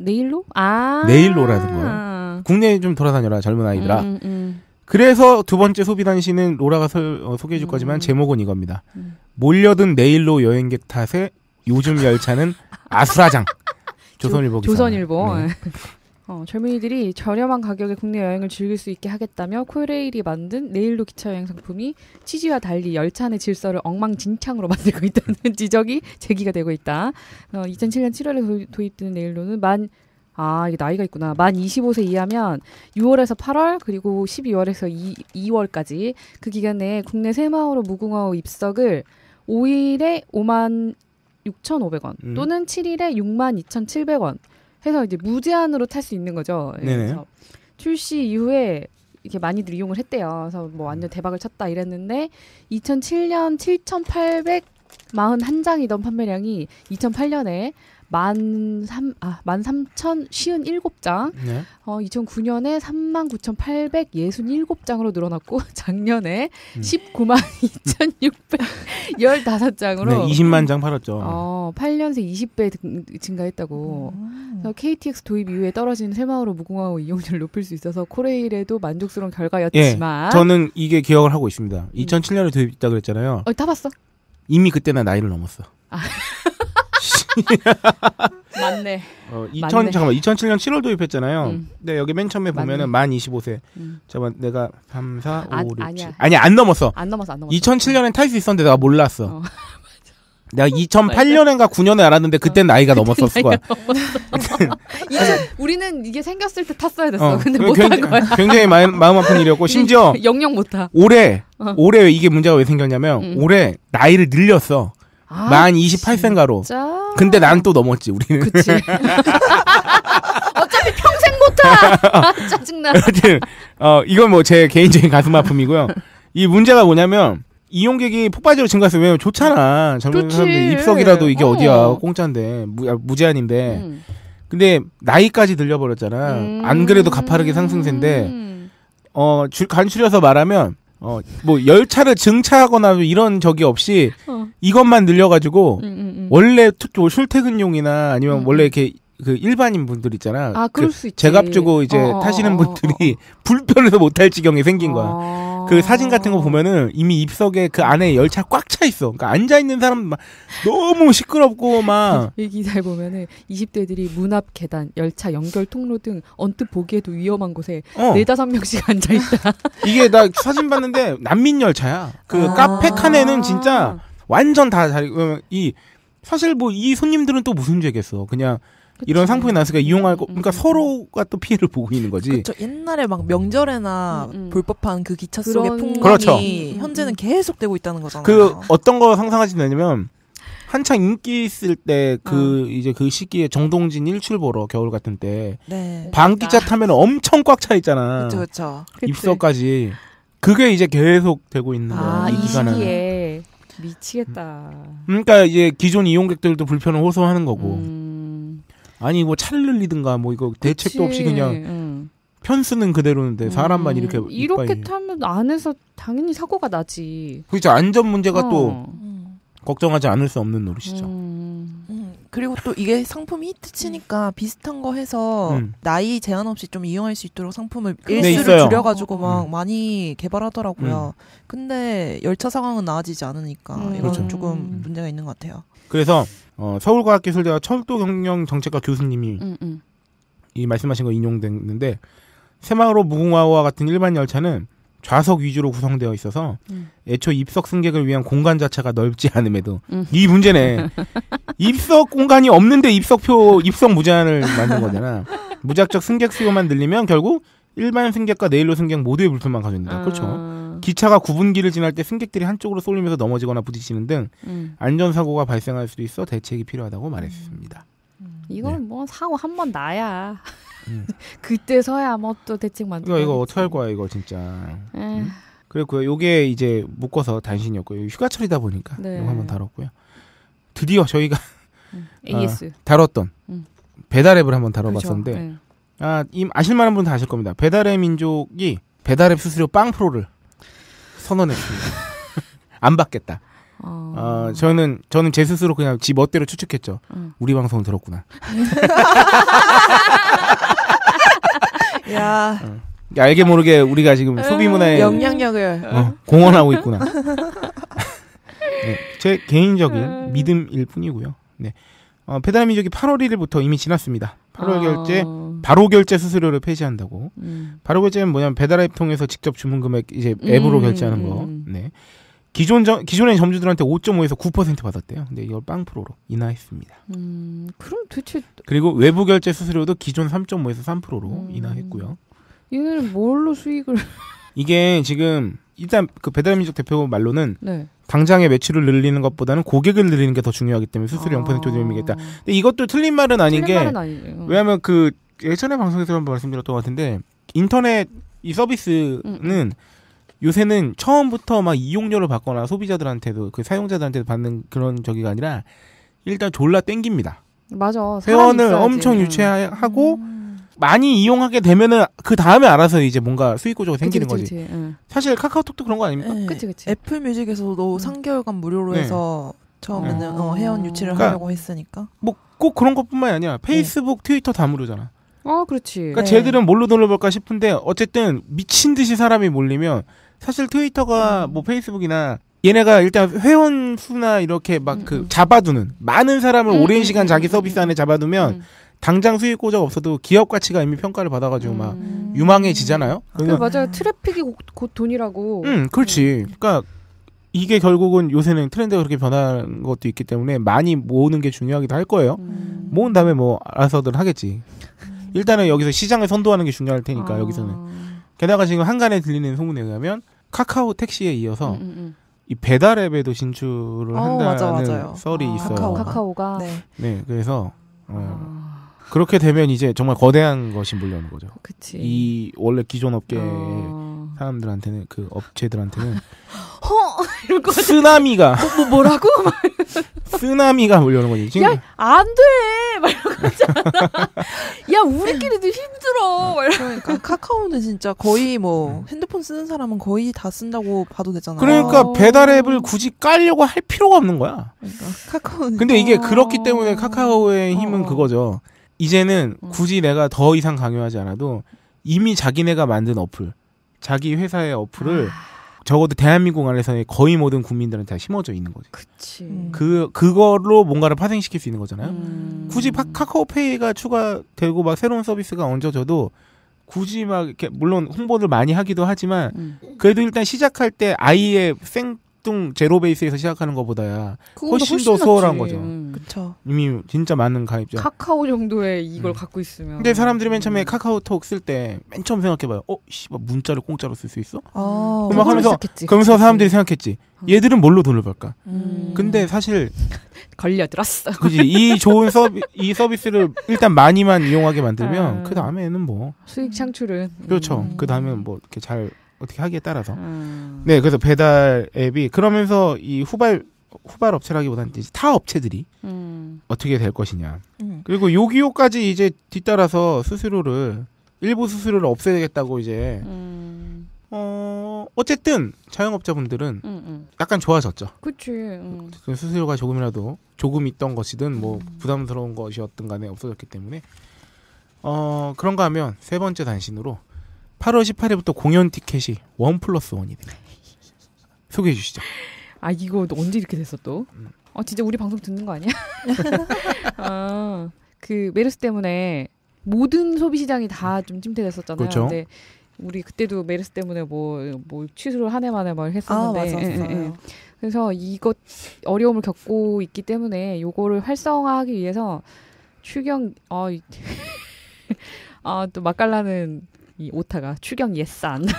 네일로? 아. 네일로라는 거예요. 국내에 좀 돌아다녀라 젊은 아이들아. 음, 음, 그래서 두 번째 소비 단신은 로라가 설- 어, 소개해줄 음. 거지만 제목은 이겁니다. 음. 몰려든 네일로 여행객 탓에 요즘 열차는 아수라장. *laughs* 조선일보 기사. 조선일보. 네. *laughs* 어, 젊은이들이 저렴한 가격에 국내 여행을 즐길 수 있게 하겠다며 코레일이 만든 네일로 기차 여행 상품이 취지와 달리 열차 내 질서를 엉망진창으로 *laughs* 만들고 있다는 지적이 제기가 되고 있다. 어, 2007년 7월에 도입된 네일로는 만 아, 이게 나이가 있구나. 만 25세 이하면 6월에서 8월, 그리고 12월에서 2, 월까지그 기간 내에 국내 새마을호 무궁화호 입석을 5일에 5만 6,500원 음. 또는 7일에 6만 2,700원 해서 이제 무제한으로 탈 수 있는 거죠. 예, 네네. 그래서 출시 이후에 이렇게 많이들 이용을 했대요. 그래서 뭐 완전 대박을 쳤다 이랬는데 2007년 7,841장이던 판매량이 2008년에 만 삼, 아, 만 삼천 쉬운 일곱 장, 네. 어, 2009년에 3만 9,867장으로 늘어났고, *laughs* 작년에 음. 19만 2,615장으로, *laughs* 네, 20만 장 팔았죠. 어, 8년 새 20배 등- 증가했다고. 음. 그래서 KTX 도입 이후에 떨어진 새마을호 무궁화호 이용률을 높일 수 있어서 코레일에도 만족스러운 예, 결과였지만, 저는 이게 기억을 하고 있습니다. 2007년에 도입했다 그랬잖아요. 어, 타봤어? 이미 그때나 나이를 넘었어. *laughs* 맞네. 어, 2000 맞네. 잠깐만 2007년 7월 도입했잖아요. 음. 네 여기 맨 처음에. 보면은 만 25세. 음. 잠깐 내가 3, 4, 5, 아, 6, 아니야. 7. 아니 안 넘었어. 안 넘었어, 안 넘었어. 2007년엔 탈 수 있었는데 내가 몰랐어. 어. *laughs* 내가 2008년인가 9년에 알았는데 그때 나이가 넘었었을 거야. *laughs* 우리는 이게 생겼을 때 탔어야 됐어. 어, 근데 굉장히, 거야. 굉장히 마음, 마음 아픈 일이었고 심지어 영영 못 타. 올해 어. 올해 이게 문제가 왜 생겼냐면 음. 올해 나이를 늘렸어. 아, 만 28세인가로. 진짜. 근데 난 또 넘었지 우리는. 그치. *laughs* 어차피 평생 못 타. 짜증나. 하여튼 어 이건 뭐 제 개인적인 가슴 아픔이고요. 이 문제가 뭐냐면 이용객이 폭발적으로 증가했어. 왜냐면 좋잖아. 젊은. 사람들 입석이라도 이게 어. 어. 디야 공짜인데 무, 아, 무제한인데. 음. 근데 나이까지 늘려버렸잖아. 음. 안 그래도 가파르게 상승세인데 음. 어 줄, 간추려서 말하면 어 뭐 열차를 증차하거나 이런 적이 없이 어. 이것만 늘려가지고 음, 음, 음. 원래 투, 뭐 출퇴근용이나 아니면 음, 원래 음. 이렇게 그 일반인 분들 있잖아. 아, 그 그럴 수 있지. 제값 주고 이제 어, 어, 타시는 어, 분들이 어, *laughs* 불편해서 못 탈 지경이 생긴 거야. 어. 그 사진 같은 거 보면은 이미 입석에 그 안에 열차 꽉 차 있어. 그러니까 앉아 있는 사람 막 너무 시끄럽고 막 *laughs* 이 기사에 보면은 20대들이 문 앞 계단, 열차 연결 통로 등 언뜻 보기에도 위험한 곳에 어. 네다섯 명씩 *laughs* 앉아 있다. 이게 나 사진 봤는데 난민 열차야. 그 아. 카페 칸에는 진짜 완전 다 자리 어, 이 사실 뭐 이 손님들은 또 무슨 죄겠어. 그냥 이런 상품이 나왔으니까 이용할 거 음, 그러니까 음, 서로가 또 피해를 보고 있는 거지. 그쵸. 옛날에 막 명절에나 음, 음. 불법한 그 기차 속의 풍경이 그렇죠. 현재는 계속 되고 있다는 거잖아요. 그 어떤 거 상상하지 되냐면 한창 인기 있을 때그 어. 이제 그 시기에 정동진 일출 보러 겨울 같은 때 네. 방기차 타면 엄청 꽉 차 있잖아. 그렇죠, 그렇죠. 그치? 입석까지 그게 이제 계속 되고 있는 거야. 아, 이이 기간은. 시기에 미치겠다. 그러니까 이제 기존 이용객들도 불편을 호소하는 거고 음, 아니 뭐 차를 늘리든가 뭐 이거 대책도 없이. 그냥 음. 편 쓰는 그대로인데 사람만 음, 이렇게 이렇게 이빨이. 타면 안에서 당연히 사고가 나지. 그렇죠 안전 문제가 또 어. 음. 걱정하지 않을 수 없는 노릇이죠. 음. 음, 그리고 또 이게 상품이 히트 치니까 비슷한 거 해서 음. 나이 제한 없이 좀 이용할 수 있도록 상품을 네, 일수를 있어요. 줄여가지고 막 음. 많이 개발하더라고요. 근데 열차 상황은 나아지지 않으니까 음. 이건 그렇죠. 조금 문제가 있는 것 같아요. 그래서 어, 서울과학기술대학 철도경영정책과 교수님이 음, 음. 이 말씀하신 거 인용됐는데 새마을호 무궁화호와 같은 일반 열차는 좌석 위주로 구성되어 있어서 음. 애초 입석 승객을 위한 공간 자체가 넓지 않음에도 음. 이 문제네. *laughs* 입석 공간이 없는데 입석표 입석 무제한을 만든 거잖아. 무작정 승객 수요만 늘리면 결국 일반 승객과 내일로 승객 모두의 불편만 가져온다. 그렇죠. 아, 기차가 구분기를 지날 때 승객들이 한쪽으로 쏠리면서 넘어지거나 부딪히는 등 음. 안전사고가 발생할 수도 있어 대책이 필요하다고 말했습니다. 이건 뭐 사고 한 번 나야. *laughs* 음. 그때서야 뭐 또 대책 만들어. 이거 이거 어떻게 할 거야 이거 진짜. 에, 그랬고요. 요게 이제 묶어서 단신이었고요. 휴가철이다 보니까 네. 이거 한번 다뤘고요. 드디어 저희가 음, *laughs* AS. 다뤘던 음. 배달앱을 한번 다뤄봤었는데 그렇죠. 네. 아, 이 아실만한 분은 다 아실 겁니다. 배달앱 민족이 배달앱 수수료 빵 프로를 선언했습니다. *laughs* 안 받겠다. 어, 어, 저는 저는 제 스스로 그냥 지 멋대로 추측했죠. 음. 우리 방송을 들었구나. *laughs* 야 알게 모르게 우리가 지금 소비 문화에 영향력을 어, 공헌하고 있구나. *laughs* 네, 제 개인적인 믿음일 뿐이고요. 네. 어, 배달 민족이 8월 1일부터 이미 지났습니다. 8월 결제 어, 바로 결제 수수료를 폐지한다고. 음. 바로 결제는 뭐냐면 배달 앱 통해서 직접 주문 금액 이제 앱으로 음, 결제하는 거. 음. 네. 기존 점 기존의 점주들한테 5.5에서 9% 받았대요. 근데 이걸 빵 프로로 인하했습니다. 음, 그럼 대체 그리고 외부 결제 수수료도 기존 3.5에서 3%로 음. 인하했고요. 얘네는 뭘로 수익을? *laughs* 이게 지금 일단 그 배달민족 대표 말로는 네. 당장의 매출을 늘리는 것보다는 고객을 늘리는 게 더 중요하기 때문에 수수료 0% 조정이겠다. 근데 이것도 틀린 말은 아닌 게 아. 말은. 왜냐하면 그 예전에 방송에서 한번 말씀드렸던 것 같은데 인터넷 이 서비스는 음, 요새는 처음부터 막 이용료를 받거나 소비자들한테도 그 사용자들한테도 받는 그런 저기가 아니라 일단 졸라 땡깁니다. 맞아. 회원을. 엄청 응. 유치하고 음. 많이 이용하게 되면은 그 다음에 알아서 이제 뭔가 수익 구조가 그치, 생기는 그치, 거지. 그치. 응. 사실 카카오톡도 그런 거 아닙니까? 네. 그치, 그치. 애플 뮤직에서도 음. 3개월간 무료로 네. 해서 처음에는 어. 어, 회원 유치를 그러니까 하려고 했으니까. 뭐 꼭 그런 것뿐만이 아니라 페이스북, 트위터 다 무료잖아. 어, 그렇지. 그러니까 네. 쟤들은 뭘로 돈을 벌까 싶은데 어쨌든 미친 듯이 사람이 몰리면 사실 트위터가 음. 뭐 페이스북이나 얘네가 일단 회원 수나 이렇게 막 음, 그 음. 잡아두는 많은 사람을 음, 오랜 음, 시간 음, 자기 음, 서비스 음, 안에 잡아두면 음. 당장 수익 구조가 없어도 기업 가치가 이미 평가를 받아가지고 막 음. 유망해지잖아요. 그 그러면 맞아요. 트래픽이 곧, 곧 돈이라고. 음, 그렇지. 그러니까 이게 결국은 요새는 트렌드가 그렇게 변한 것도 있기 때문에 많이 모으는 게 중요하기도 할 거예요. 음. 모은 다음에 뭐 알아서들 하겠지. 일단은 여기서 시장을 선도하는 게 중요할 테니까 아. 여기서는. 게다가 지금 한간에 들리는 소문에 의하면 카카오 택시에 이어서 음, 음, 음. 이 배달 앱에도 진출을 어, 한다는 맞아. 썰이 아, 있어요. 카카오가. 카카오 가. 네. 네, 그래서 어, 아, 그렇게 되면 이제 정말 거대한 것이 몰려오는 거죠. 그치. 이 원래 기존 업계 어. 사람들한테는 그 업체들한테는 허! *laughs* 이럴 것 같아. 쓰나미가 뭐, 뭐라고? *laughs* 막, 쓰나미가 몰려오는 거지. 지금 야, 안 돼! 막 이러고 있잖아. *laughs* 야, 우리끼리도 힘들어! 막 이러고. 그러니까 카카오는 진짜 거의 뭐 핸드폰 쓰는 사람은 거의 다 쓴다고 봐도 되잖아요. 그러니까 어. 배달 앱을 굳이 깔려고 할 필요가 없는 거야. 그러니까 카카오는 근데 이게 어. 그렇기 때문에 카카오의 힘은 어. 그거죠. 이제는 어. 굳이 내가 더 이상 강요하지 않아도 이미 자기네가 만든 어플, 자기 회사의 어플을 아. 적어도 대한민국 안에서의 거의 모든 국민들한테 다 심어져 있는 거지. 그치. 음. 그 그걸로 뭔가를 파생시킬 수 있는 거잖아요. 음. 굳이 파- 카카오페이가 추가되고 막 새로운 서비스가 얹어져도 굳이 막 이렇게 물론 홍보를 많이 하기도 하지만 음. 그래도 일단 시작할 때 아예 생뚱 제로 베이스에서 시작하는 것보다야 그거보다 훨씬 더 수월한 낫지. 거죠. 음. 그쵸. 이미 진짜 많은 가입자. 카카오 정도의 이걸 음. 갖고 있으면. 근데 사람들이 맨 음. 처음에 카카오톡 쓸 때 맨 처음 생각해봐요. 어, 씨발 문자를 공짜로 쓸 수 있어? 아, 막 그걸로 하면서- 시작했지. 그러면서 그치. 사람들이 생각했지. 얘들은 뭘로 돈을 벌까? 음. 근데 사실 *laughs* 걸려들었어. 그지 이 좋은 서비 이 서비스를 일단 많이만 이용하게 만들면 음. 그 다음에는 뭐 수익 창출은. 그렇죠. 음. 그 다음에는 뭐 이렇게 잘 어떻게 하기에 따라서. 음. 네, 그래서 배달 앱이 그러면서 이 후발 후발 업체라기보다는 이제 타 업체들이 음. 어떻게 될 것이냐. 음. 그리고 요기요까지 이제 뒤따라서 수수료를 일부 수수료를 없애야겠다고 이제 음. 어 어, 어쨌든 자영업자분들은 응, 응. 약간 좋아졌죠. 그치. 응. 그 수수료가 조금이라도 조금 있던 것이든 뭐 음. 부담스러운 것이었든 간에 없어졌기 때문에 어 그런가 하면 세 번째 단신으로 8월 18일부터 공연 티켓이 원 플러스 원이 돼요. 소개해 주시죠. 아 이거 언제 이렇게 됐어 또? 음. 어 진짜 우리 방송 듣는 거 아니야? 아그 *laughs* 메르스 때문에 모든 소비 시장이 다좀 침체됐었잖아요. 그렇죠. 근데 우리 그때도 메르스 때문에 뭐뭐 취소를 한 해 만에 막아 했었는데 예, 예, 맞았어요. 예. 그래서 이것 어려움을 겪고 있기 때문에 요거를 활성화하기 위해서 추경 어, *laughs* 아또 맛깔나는 이 오타가 추경 예산 *laughs*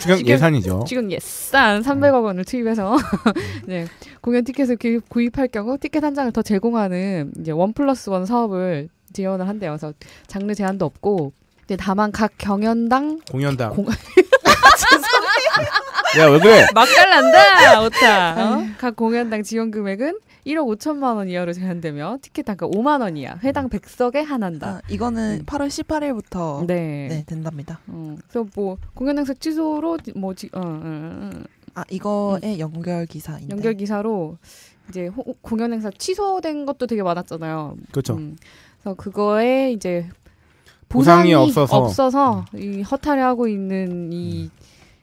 지금- 예산이죠. 지금 예산 300억 원을 투입해서 *laughs* 네, 공연 티켓을 구- 구입할 경우 티켓 한 장을 더 제공하는 이제 one plus one 사업을 지원을 한대요. 그래서 장르 제한도 없고 이제 다만 각 경연당 공연당. 공- *laughs* 야 왜 그래? 맛깔난다 오타. 어? 각 공연당 지원 금액은 1억 5천만 원 이하로 제한되며 티켓 단가 5만 원 이하, 회당 100석에 한한다. 아, 이거는 8월 18일부터 네. 네. 된답니다. 어, 그래서 뭐 공연 행사 취소로 뭐 지, 어, 어, 어, 아 이거의 연결 기사인데. 연결 기사로 이제 호- 공연 행사 취소된 것도 되게 많았잖아요. 그렇죠. 음, 그래서 그거에 이제 보상이 보상이, 없어서. 없어서, 이 허탈해하고 있는 이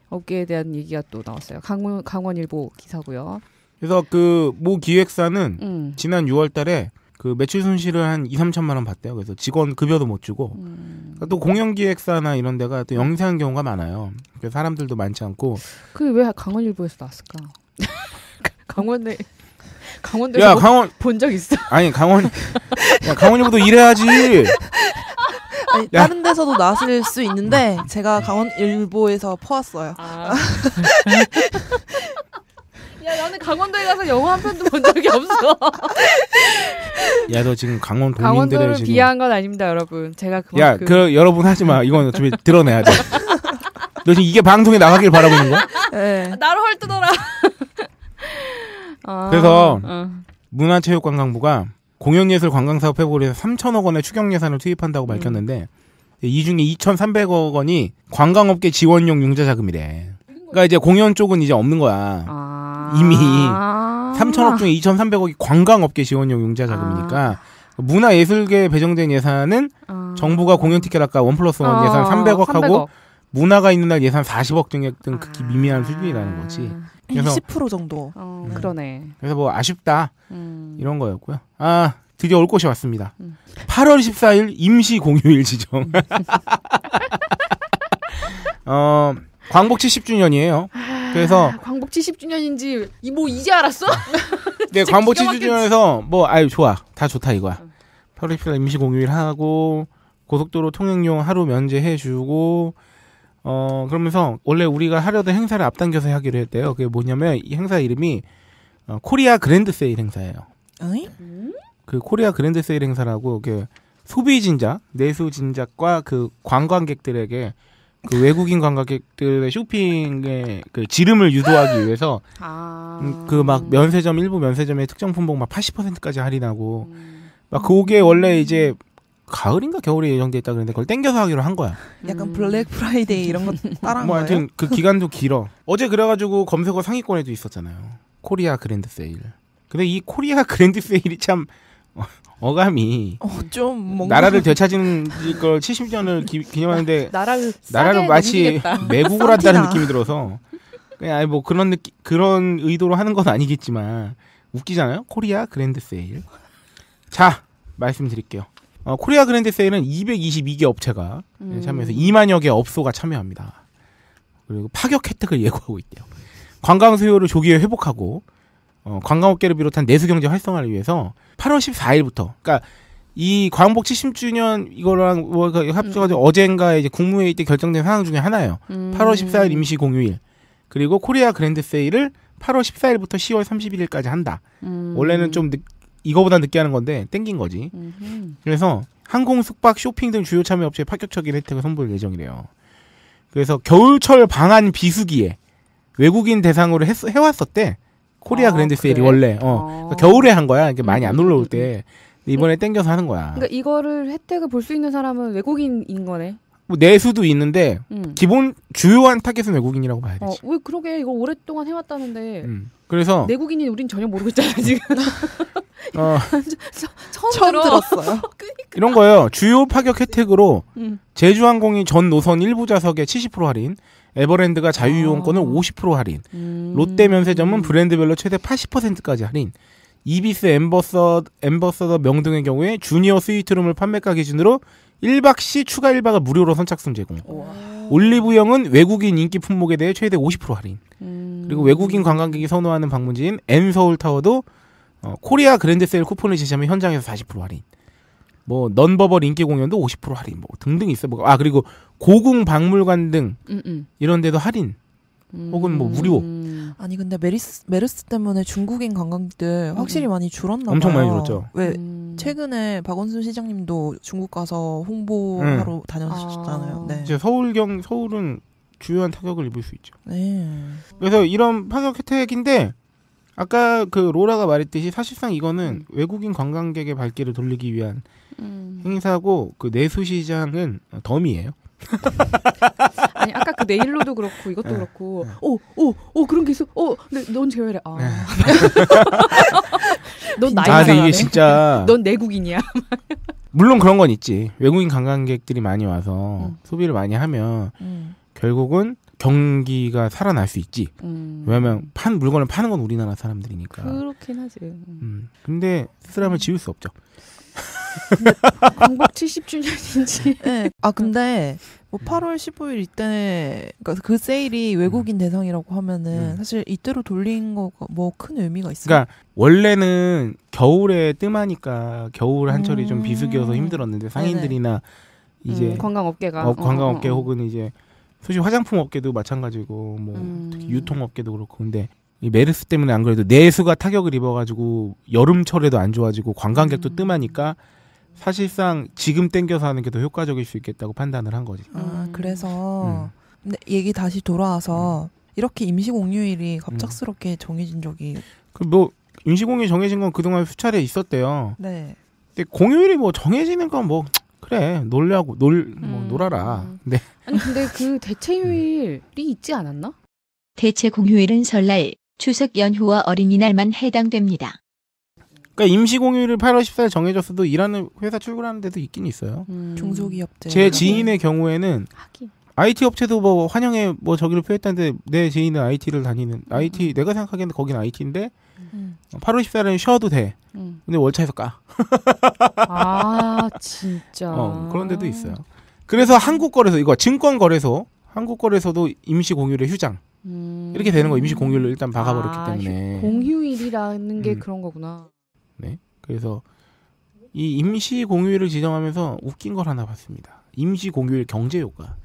업계에 대한 얘기가 또 나왔어요. 강원 강원일보 기사고요. 그래서 그 모 기획사는 음. 지난 6월달에 그 매출 손실을 한 2, 3천만 원 봤대요. 그래서 직원 급여도 못 주고 음. 그러니까 또 공연 기획사나 이런 데가 또 영세한 경우가 많아요. 그래서 사람들도 많지 않고 그왜 강원일보에서 나왔을까? *laughs* 강원에 강원도에서 야뭐 강원 본 적 있어? 아니 강원 야 강원일보도 일해야지. 아니, 다른 데서도 나왔을 수 있는데 제가 강원일보에서 퍼왔어요. 아. *laughs* 야 나는 강원도에 가서 영화 한 편도 본 적이 없어. *laughs* 야 너 지금 강원 강원도를 지금 비하한 건 아닙니다, 여러분. 제가 야, 그만큼 그 여러분 하지 마. 이건 어차피 드러내야 돼. 너 지금 이게 방송에 나가길 바라보는 거야? 네. 나를 헐뜯어라. 아, 그래서 어. 문화체육관광부가 공연예술 관광사업 회복을 위해서 3천억 원의 추경 예산을 투입한다고 밝혔는데 이 중에 2,300억 원이 관광업계 지원용 융자 자금이래. 그러니까 이제 공연 쪽은 이제 없는 거야. 아. 이미 3천억 중에 2,300억이 관광업계 지원용 융자 자금이니까 문화예술계에 배정된 예산은 아. 정부가 공연 티켓 아까 원 플러스 원 예산 300억 하고 300억. 문화가 있는 날 예산 40억 등, 등 극히 아. 미미한 수준이라는 거지. 한 그래서- 10% 정도. 어, 음. 그러네. 그래서 뭐 아쉽다 음. 이런 거였고요. 아 드디어 올 곳이 왔습니다. 음. 8월 14일 임시 공휴일 지정. *laughs* 어 광복 70주년이에요. 그래서 아, 광복 70주년인지 이뭐 이제 알았어? *laughs* 네 광복 기가 70주년에서 뭐 아유 좋아 다 좋다 이거야. 음. 8월 14일 임시 공휴일 하고 고속도로 통행료 하루 면제해 주고 어 그러면서 원래 우리가 하려던 행사를 앞당겨서 하기로 했대요. 그게 뭐냐면 이 행사 이름이 어, Korea Grand Sale 행사예요. 어이? 그 Korea Grand Sale 행사라고 그 소비 진작, 내수 진작과 그 관광객들에게 그 외국인 관광객들의 쇼핑의 그 지름을 유도하기 위해서 아. 그 막 면세점 일부 면세점의 특정 품목 막 80%까지 할인하고 음. 막 그게 원래 이제 가을인가 겨울에 예정돼 있다 그랬는데 그걸 땡겨서 하기로 한 거야. 약간 음. Black Friday 이런 거 따라한 뭐 거예요? 하여튼 그 기간도 길어. 어제 그래가지고 검색어 상위권에도 있었잖아요. Korea Grand Sale. 근데 이 Korea *laughs* Grand Sale이 참 어, 어감이 어, 좀 뭔가 나라를 되찾은 걸 70년을 기, 기념하는데 *laughs* 나라를 나라를 마치. *laughs* 매국을 한다는. 느낌이 들어서 그냥 아니 뭐 그런 느낌 그런 의도로 하는 건 아니겠지만 웃기잖아요. Korea Grand Sale. 자 말씀드릴게요. 어, Korea Grand Sale은 222개 업체가 음. 참여해서 2만여 개 업소가 참여합니다. 그리고 파격 혜택을 예고하고 있대요. 관광 수요를 조기에 회복하고 어, 관광업계를 비롯한 내수 경제 활성화를 위해서 8월 14일부터 그러니까 이 광복 70주년 이거랑 뭐 합쳐가지고 어젠가 이제 국무회의 때 결정된 상황 중에 하나예요. 음. 8월 14일 임시 공휴일 그리고 코리아 그랜드 세일을 8월 14일부터 10월 31일까지 한다. 음. 원래는 좀 늦, 이거보다 늦게 하는 건데 땡긴 거지. 그래서 항공, 숙박, 쇼핑 등 주요 참여 업체에 파격적인 혜택을 선보일 예정이래요. 그래서 겨울철 방한 비수기에 외국인 대상으로 했, 해왔었대. 코리아 아, 그랜드 세일이 그래? 원래 어 어. 그러니까 겨울에 한 거야. 이게 많이 안 음, 올라올 음, 때 근데 이번에 땡겨서 하는 거야. 그러니까 이거를 혜택을 볼 수 있는 사람은 외국인인 거네. 뭐 내수도 있는데 음. 기본 주요한 타겟은 외국인이라고 봐야 어, 되지. 왜 그러게 이거 오랫동안 해왔다는데 음. 그래서 내국인인 우린 전혀 모르고 있잖아 지금 *laughs* 어, 처음, 처음 들어. 들었어요. *laughs* 이런 거예요. 주요 파격 혜택으로 음. 제주항공이 전 노선 일부 좌석에 70% 할인, 에버랜드가 자유이용권을 아. 50% 할인, 음. 롯데 면세점은 브랜드별로 최대 80%까지 할인, 이비스 엠버서, 엠버서더 명동의 경우에 주니어 스위트룸을 판매가 기준으로 1박 시 추가 1박을 무료로 선착순 제공. 올리브영은 외국인 인기 품목에 대해 최대 50% 할인. 음. 그리고 외국인 관광객이 선호하는 방문지인 N 서울타워도 어, 코리아 그랜드 세일 쿠폰을 제시하면 현장에서 40% 할인. 뭐 non-verbal 인기 공연도 50% 할인 뭐 등등 있어. 뭐, 아 그리고 고궁 박물관 등 음, 음. 이런 데도 할인. 혹은 뭐 무료. 음. 아니 근데 메리스 메르스 때문에 중국인 관광객들 확실히 많이 줄었나 봐요. 엄청 많이 줄었죠. 왜 음. 최근에 박원순 시장님도 중국 가서 홍보하러 다녀오셨잖아요. 아. 네. 이제 서울경 서울은 주요한 타격을 입을 수 있죠. 네. 그래서 이런 파격 혜택인데 아까 그 로라가 말했듯이 사실상 이거는 외국인 관광객의 발길을 돌리기 위한 음. 행사고 그 내수 시장은 덤이에요. *laughs* 아니 아까 그 네일로도 그렇고 이것도 네. 그렇고 오오오 그런 게 있어 어넌 제외래 아. *laughs* 넌 나이 아, 근데 이상하네. 이게 진짜 *laughs* 넌 내국인이야. 물론 그런 건 있지. 외국인 관광객들이 많이 와서 음. 소비를 많이 하면 음. 결국은 경기가 살아날 수 있지. 음. 왜냐하면 판 물건을 파는 건 우리나라 사람들이니까. 그렇긴 하지. 음. 음. 근데 쓰람을 지울 수 없죠. 광복 70주년인지. *laughs* 네. 아 근데 뭐 8월 15일 이때 그러니까 그 세일이 외국인 대상이라고 하면은 음. 사실 이때로 돌린 거가 뭐 큰 의미가 있어요. 그러니까 원래는 겨울에 뜸하니까 겨울 한철이 좀 음. 비수기여서 힘들었는데 상인들이나 이제 음, 관광업계가 어, 관광업계 어, 어, 어. 혹은 이제 솔직히 화장품 업계도 마찬가지고 뭐 음. 유통 업계도 그렇고 근데 이 메르스 때문에 안 그래도 내수가 타격을 입어가지고 여름철에도 안 좋아지고 관광객도 음. 뜸하니까 사실상 지금 땡겨서 하는 게 더 효과적일 수 있겠다고 판단을 한 거지. 아 음. 그래서 근데 얘기 다시 돌아와서 이렇게 임시 음. 공휴일이 갑작스럽게 정해진 적이 그뭐 임시공휴일 정해진 건 그동안 수차례 있었대요. 네. 근데 공휴일이 뭐 정해지는 건 뭐 그래 놀려고 놀뭐 음. 놀아라. 근데 아니 근데 그 *laughs* 대체휴일이 있지 않았나? 대체 공휴일은 설날, 추석 연휴와 어린이날만 해당됩니다. 그러니까 임시 공휴일을 8월 14일 정해졌어도 일하는 회사 출근하는 데도 있긴 있어요. 음. 중소기업들 제 지인의 경우에는 하긴. IT 업체도 뭐 환영에 뭐 저기를 표했다는데 내 지인은 IT를 다니는 IT 내가 생각하기에는 거기는 IT인데 음. 8월 14일은 쉬어도 돼. 음. 근데 월차에서 까. *laughs* 아 진짜. 어, 그런 데도 있어요. 그래서 한국 거래소 이거 증권 거래소 한국 거래소도 임시 공휴일에 휴장 음. 이렇게 되는 거 임시 공휴일을 일단 박아버렸기 아, 때문에 공휴일이라는 게 음. 그런 거구나. 그래서 이 임시 공휴일을 지정하면서 웃긴 걸 하나 봤습니다. 임시 공휴일 경제 효과.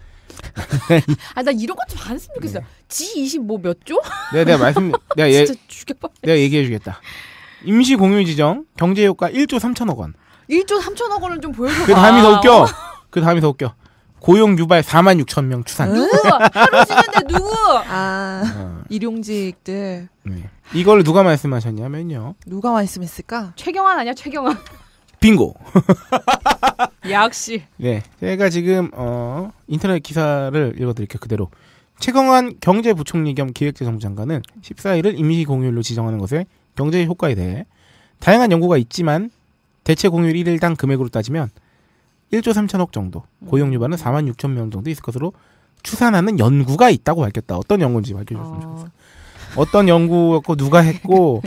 아 나 이런 것좀 안 했으면 좋겠어. 네. G20 뭐 몇 조? 내가 내가 말씀 내가 예, *laughs* 진짜 죽여봐. 내가 얘기해 주겠다. 임시 공휴일 지정 경제 효과 1조 3천억 원. 1조 3천억 원은 좀 보여줘. 그 다음이 더 웃겨. 그 다음이 더 웃겨. 고용 유발 4만 6천 명 추산. 누구? 하루 쉬는데 누구? 아 어, 일용직들 네. 이걸 누가 말씀하셨냐면요. 누가 말씀했을까? 최경환 아니야 최경환. 빙고. *laughs* 역시. 네, 제가 지금 어, 인터넷 기사를 읽어드릴게요. 그대로. 최경환 경제부총리 겸 기획재정부 장관은 14일을 임시 공휴일로 지정하는 것의 경제 효과에 대해 다양한 연구가 있지만 대체 공휴일 1일당 금액으로 따지면 1조 3천억 정도, 고용 유발은 4만 6천 명 정도 있을 것으로 추산하는 연구가 있다고 밝혔다. 어떤 연구인지 밝혀줬으면 좋겠어요. 어, 어떤 연구였고 누가 했고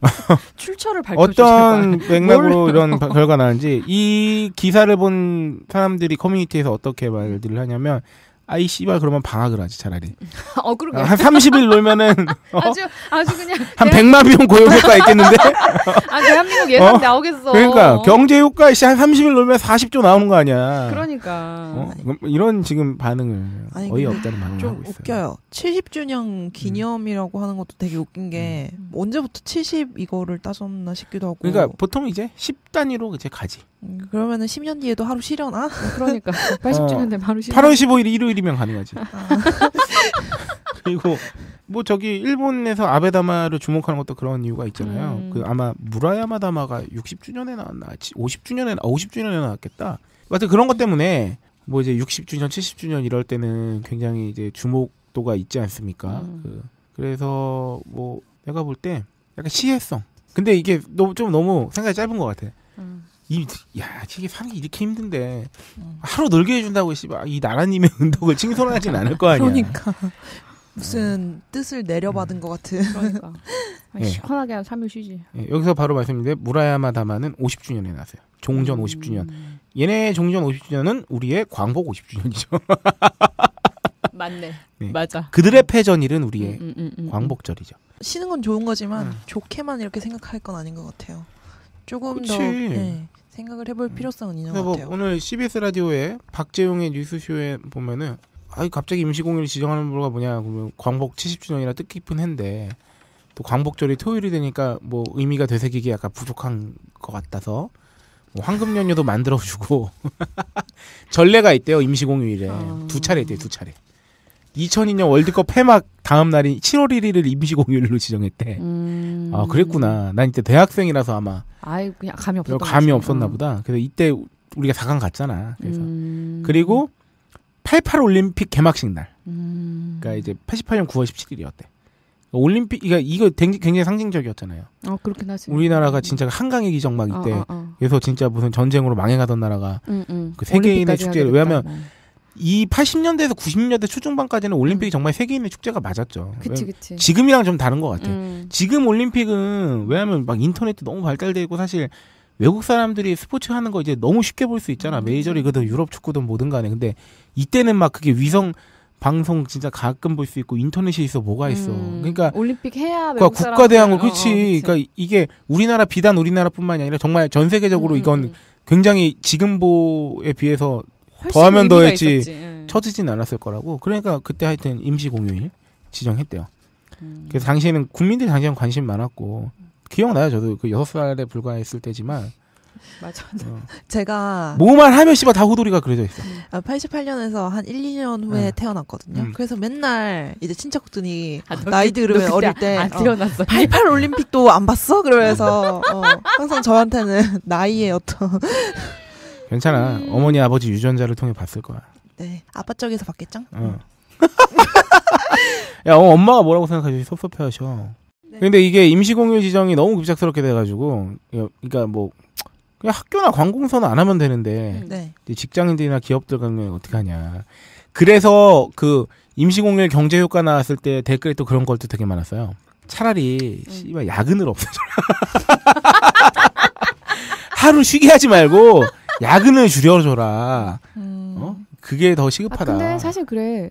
*laughs* 출처를 밝혀주세요. 어떤 맥락으로 *laughs* 이런 바- 결과 나는지 이 기사를 본 사람들이 커뮤니티에서 어떻게 말들을 하냐면 아이 씨발 그러면 방학을 하지 차라리 *laughs* 어 그러게. 한 30일 놀면은 *laughs* 어? 아주 아주 그냥 한 대한, 100만 명 고용 효과 있겠는데 *laughs* 아 대한민국 예산 어? 나오겠어. 그러니까 경제 효과 씨한 30일 놀면 40조 나오는 거 아니야 그러니까. 어? 그럼 이런 지금 반응을 아니, 어이 없다는 반응을 좀 하고 있어요 웃겨요. 70주년 기념이라고 하는 것도 되게 웃긴 게 언제부터 70 이거를 따졌나 싶기도 하고. 그러니까 보통 이제 10 단위로 이제 가지 음, 그러면은 10년 뒤에도 하루 쉬려나? 그러니까 *laughs* 80주년 되면 바로 쉬는 8월 15일이 일요일이면 가능하지 *laughs* 그리고 뭐 저기 일본에서 아베다마를 주목하는 것도 그런 이유가 있잖아요. 음. 그 아마 무라야마 다마가 60주년에 나왔나, 50주년에 50주년에 나왔겠다. 하여튼 그런 것 때문에 뭐 이제 60주년, 70주년 이럴 때는 굉장히 이제 주목도가 있지 않습니까? 음. 그, 그래서 뭐 내가 볼 때 약간 시혜성. 근데 이게 너무 좀 너무 생각이 짧은 것 같아. 음. 이, 야, 이게 사는 게 이렇게 힘든데 음. 하루 놀게 해준다고 씨발 이 나라님의 *laughs* 은덕을 칭송하진 않을 거 아니야. 그러니까 무슨 뜻을 내려받은 것 같은. 그러니까 *laughs* 예. 시원하게 한 3일 쉬지. 예, 여기서 바로 말씀드린데 무라야마 다마는 50주년에 났어요. 종전 50주년. 얘네 종전 50주년은 우리의 광복 50주년이죠. *laughs* 맞네. 네. 맞아. 그들의 패전일은 우리의 음, 음, 음, 음. 광복절이죠. 쉬는 건 좋은 거지만 음. 좋게만 이렇게 생각할 건 아닌 것 같아요. 조금 그치. 더 네, 생각을 해볼 필요성은 있는 것뭐 같아요. 오늘 CBS 라디오에 박재용의 뉴스쇼에 보면은 아이 갑자기 임시공휴일 지정하는 거가 뭐냐 그러면 광복 70주년이라 뜻깊은 해인데 또 광복절이 토요일이 되니까 뭐 의미가 되새기기 약간 부족한 것 같아서 뭐 황금 연휴도 만들어주고 *laughs* 전례가 있대요 임시공휴일에 아. 두 차례 있대요 두 차례 2002년 월드컵 폐막 다음 날인 7월 1일을 임시 공휴일로 지정했대. 음. 아 그랬구나. 난 이때 대학생이라서 아마 아이 그냥 감이 없었던 감이. 없었나 어. 보다. 그래서 이때 우리가 4강 갔잖아. 그래서 음. 그리고 88 올림픽 개막식 날. 음. 그러니까 이제 88년 9월 17일이었대. 올림픽 이거 이거 굉장히 상징적이었잖아요. 어 그렇긴 하지. 우리나라가 진짜 한강의 기적 막 이때 어, 어, 어. 그래서 진짜 무슨 전쟁으로 망해가던 나라가 응, 응. 그 세계인의 축제를- 왜냐면 됐다고. 이 80년대에서 90년대 초중반까지는 올림픽이 정말 세계인의 축제가 맞았죠. 음. 그치 그치. 지금이랑 좀 다른 것 같아. 음. 지금 올림픽은 왜냐하면 막 인터넷도 너무 발달돼 있고 사실 외국 사람들이 스포츠 하는 거 이제 너무 쉽게 볼 수 있잖아. 음. 메이저리그든 유럽 축구든 뭐든 간에. 근데 이때는 막 그게 위성 방송 진짜 가끔 볼 수 있고 인터넷이 있어 뭐가 있어. 음. 그러니까 올림픽 해야 그러니까 국가 대항을 어, 그렇지. 어, 그치. 그러니까 이게 우리나라 비단 우리나라뿐만이 아니라 정말 전 세계적으로 음, 이건 음. 굉장히 지금보에 비해서 더하면 더했지. 있었지. 응. 처지진 않았을 거라고. 그러니까 그때 하여튼 임시 공휴일 지정했대요. 음. 그래서 당시에는 국민들이 당시에는 관심 많았고 기억나요. 저도 그 여섯 살에 불과했을 때지만 맞아. 어, 제가 뭐만 하면 씨발 다 호돌이가 그려져 있어. 88년에서 한 1, 2년 후에 응. 태어났거든요. 음. 그래서 맨날 이제 친척들이 아, 너 나이 그- 들으면 너 어릴 그때 때안 어, 태어났어. 88 올림픽도 안 봤어? 그러면서 어, 항상 저한테는 *laughs* 나이의 어떤 괜찮아. 음. 어머니 아버지 유전자를 통해 봤을 거야. 네 아빠 쪽에서 봤겠죠? 어. *laughs* 야, 어, 엄마가 뭐라고 생각하지? 섭섭해 하셔. 네. 근데 이게 임시공휴 지정이 너무 급작스럽게 돼가지고, 야, 그러니까 뭐 그냥 학교나 관공서는 안 하면 되는데 음. 네. 직장인들이나 기업들 같은 경 어떻게 하냐. 그래서 그 임시공휴일 경제 효과 나왔을 때 댓글에 또 그런 걸도 되게 많았어요. 차라리 음. 씨발 야근을 없애줘라. *laughs* 하루 쉬게 하지 말고 야근을 줄여줘라. 음. 어? 그게 더 아, 시급하다. 근데 사실 그래.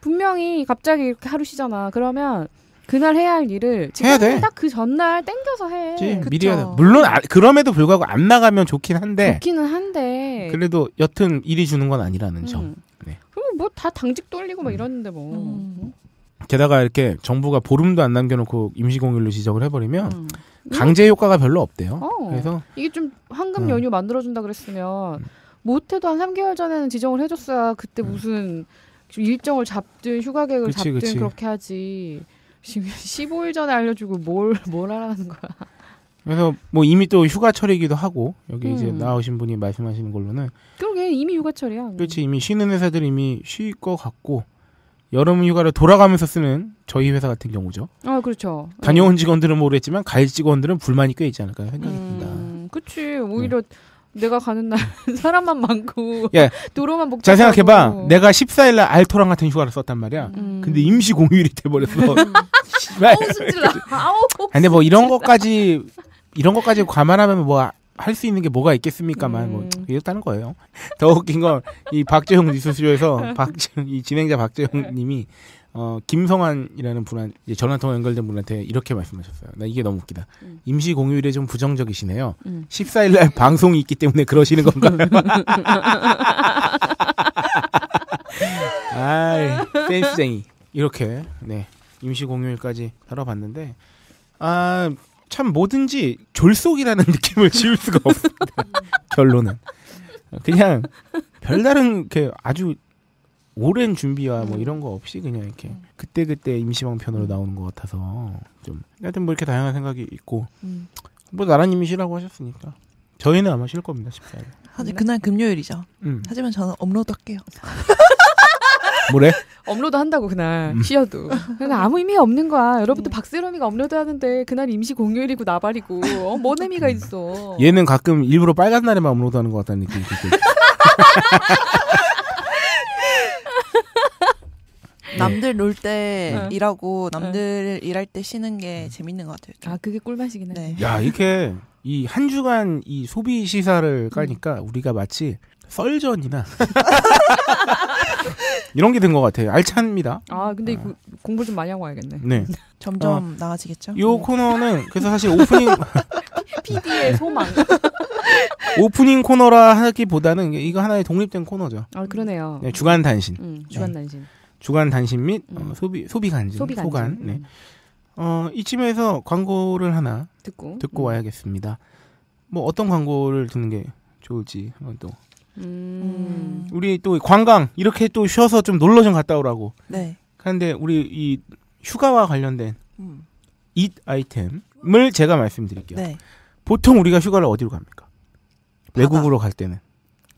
분명히 갑자기 이렇게 하루 쉬잖아. 그러면 그날 해야 할 일을 해야 돼. 딱 그 전날 땡겨서 해. 미리 해야 돼. 물론 아- 그럼에도 불구하고 안 나가면 좋긴 한데 좋기는 한데. 그래도 여튼 일이 주는 건 아니라는 점. 음. 네. 그리고 뭐다 당직 돌리고 막 이러는데 뭐. 음. 게다가 이렇게 정부가 보름도 안 남겨놓고 임시공휴일로 지정을 해버리면 음. 강제 효과가 별로 없대요. 어. 그래서 이게 좀 황금 음. 연휴 만들어준다 그랬으면 못해도 한 3개월 전에는 지정을 해줬어야 그때 무슨 좀 일정을 잡든 휴가 계획을 음. 그치, 잡든 그치. 그렇게 하지. 지금 *laughs* 15일 전에 알려주고 뭘, 뭘 하라는 거야. 그래서 뭐 이미 또 휴가철이기도 하고 여기 이제 음. 나오신 분이 말씀하시는 걸로는 그러게 이미 휴가철이야. 그렇지 이미 쉬는 회사들이 이미 쉴 것 같고 여름 휴가를 돌아가면서 쓰는 저희 회사 같은 경우죠. 아 그렇죠. 다녀온 직원들은 모르겠지만 갈 직원들은 불만이 꽤 있지 않을까 생각이 듭니다. 음, 그치. 오히려 내가 가는 날 *laughs* 사람만 많고 예. 도로만 복잡하고. 잘 생각해봐. 내가 14일 날 알토랑 같은 휴가를 썼단 말이야. 음. 근데 임시 공휴일이 돼버렸어. *laughs* 씨발. 아우 승질나. 아우. 근데 뭐 이런 것까지 이런 것까지 감안하면 뭐 할 수 있는 게 뭐가 있겠습니까만 뭐 음. 이렇다는 거예요. *laughs* 더 웃긴 건 이 박재용 뉴스쇼에서 *laughs* 박재용 이 진행자 박재용님이 어 김성환이라는 분한 이제 전화 통화 연결된 분한테 이렇게 말씀하셨어요. 나 이게 너무 웃기다. 음. 임시 공휴일에 좀 부정적이시네요. 음. 14일 날 방송이 있기 때문에 그러시는 건가요? *laughs* 아이 센스쟁이 이렇게 네 임시 공휴일까지 다뤄봤는데 아 참 뭐든지 졸속이라는 *laughs* 느낌을 지울 수가 없습니다. 결론은 그냥 별다른 이렇게 아주 오랜 준비와 뭐 이런 거 없이 그냥 이렇게 그때 그때 임시방 편으로 나오는 것 같아서 좀 하여튼 뭐 이렇게 다양한 생각이 있고 음. 뭐 나라님이 쉬라고 하셨으니까 저희는 아마 쉴 겁니다 14일. 하지 그날 금요일이죠. 음. 하지만 저는 업로드 할게요. *laughs* 뭐래? *laughs* 업로드 한다고 그날 음. 쉬어도 그러니까 아무 의미 없는 거야. 여러분들 박세롬이가 업로드 하는데 그날 임시 공휴일이고 나발이고 어, 뭔 의미가 있어. 얘는 가끔 일부러 빨간 날에만 업로드하는 것 같다는 느낌이 들고. *laughs* 남들 놀때 네. 일하고 남들 일할 때 쉬는 게 재밌는 것 같아요. 좀. 아 그게 꿀맛이긴 해. 네. 야 이렇게 이 한 주간 이 소비 시사를 까니까 우리가 마치 썰전이나 *laughs* 이런 게 된 것 같아요. 알찬입니다. 아 근데 이거 공부 좀 많이 하고 와야겠네. 네. 점점 나아지겠죠? 요 코너는 그래서 사실 오프닝 *laughs* PD의 소망. *laughs* 오프닝 코너라 하기보다는 이거 하나의 독립된 코너죠. 아 그러네요. 네, 주간 단신, 음, 주간 난신. 주간 단신 및 어, 음. 소비 소비 간증, 소비 간증. 소간. 네. 음, 어 이쯤에서 광고를 하나 듣고 듣고 음. 와야겠습니다. 뭐 어떤 광고를 듣는 게 좋을지 한번 또 음. 우리 또 관광 이렇게 또 쉬어서 좀 놀러 좀 갔다 오라고 네. 하는데 우리 이 휴가와 관련된 음. 잇 아이템을 제가 말씀드릴게요. 네. 보통 우리가 휴가를 어디로 갑니까? 외국으로 갈 때는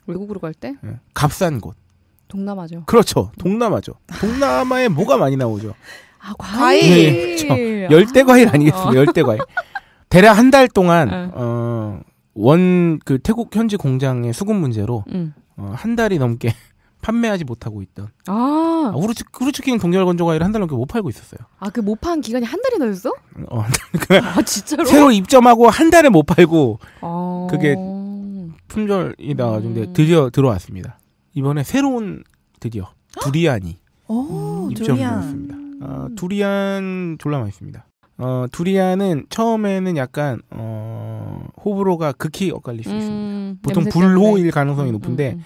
외국으로 갈때 예, 값싼 곳. 동남아죠. 그렇죠. 동남아죠. 동남아에 뭐가 많이 나오죠? 아 과일. 과일. 열대 과일 아니겠습니까? 어. 열대 과일. 대략 한 달 동안 어. 어, 원그 태국 현지 공장의 수급 문제로 음. 어, 한 달이 넘게 *laughs* 판매하지 못하고 있던 아, 아, 후르츠 후르츠킹 동결 건조 과일 한달 넘게 못 팔고 있었어요. 아 그 못 판 기간이 한 달이나 됐어? 어, 아 진짜로? 새로 입점하고 한 달에 못 팔고 아. 그게 품절이 나가지고 음. 드디어 들어왔습니다. 이번에 새로운 드디어 두리안이 오, 두리안. 입점되었습니다. 어, 두리안 졸라 맛있습니다. 어, 두리안은 처음에는 약간 어, 호불호가 극히 엇갈릴 수 있습니다. 음, 보통 냄새 불호일. 가능성이 음, 높은데 음, 음.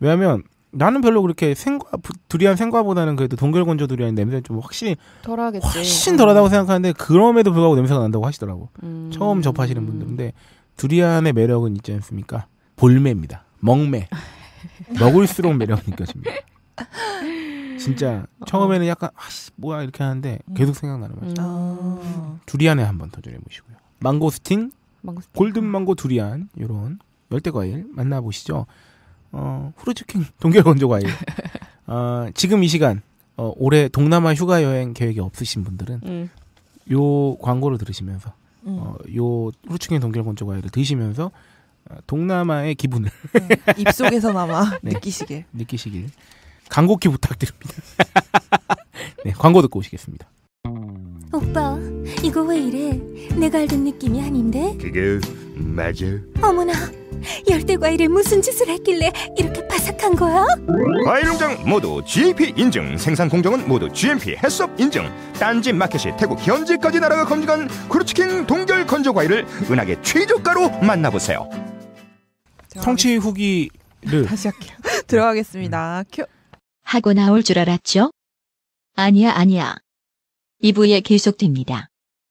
왜냐하면 나는 별로 그렇게 생과 부- 두리안 생과보다는 그래도 동결건조 두리안 냄새는 좀 확실히 덜하겠지. 훨씬 덜하다고 생각하는데 그럼에도 불구하고 냄새가 난다고 하시더라고. 음. 처음 접하시는 분들인데 두리안의 매력은 있지 않습니까? 볼매입니다. 먹매. *laughs* 먹을수록 매력이 느껴집니다. *laughs* 진짜 처음에는 약간 아씨 뭐야 이렇게 하는데 계속 생각나는 맛이. 음. 아. 두리안에 한 번 도전해 보시고요. 망고스틴, 망고스틴. 골든 망고 두리안 이런 열대 과일 만나 보시죠. 어, 후르츠킹 *laughs* 동결 건조 과일. 어, 지금 이 시간 어, 올해 동남아 휴가 여행 계획이 없으신 분들은 음. 요 광고를 들으시면서 음. 어, 요 후르츠킹 동결 건조 과일을 드시면서 어, 동남아의 기분을 입속에서나마 *laughs* 네. 느끼시길. 느끼시길 간곡히 부탁드립니다. *laughs* 네, 광고 듣고 오시겠습니다. 오빠, 이거 왜 이래? 내가 알던 느낌이 아닌데? 그게 맞아. 어머나, 열대 과일에 무슨 짓을 했길래 이렇게 바삭한 거야? 과일 농장 모두 GAP 인증, 생산 공정은 모두 GMP 해썹 인증. 딴지 마켓이 태국 현지까지 나라가 검증한 크루치킹 동결 건조 과일을 은하계 최저가로 만나보세요. 성취 후기를 다시 할게요. *laughs* 들어가겠습니다. 큐. 하고 나올 줄 알았죠? 아니야, 아니야. 2부에 계속됩니다.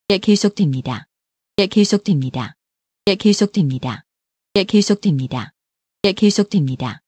예, 계속됩니다. 예, 계속됩니다. 예, 계속됩니다. 예, 계속됩니다. 예, 계속됩니다.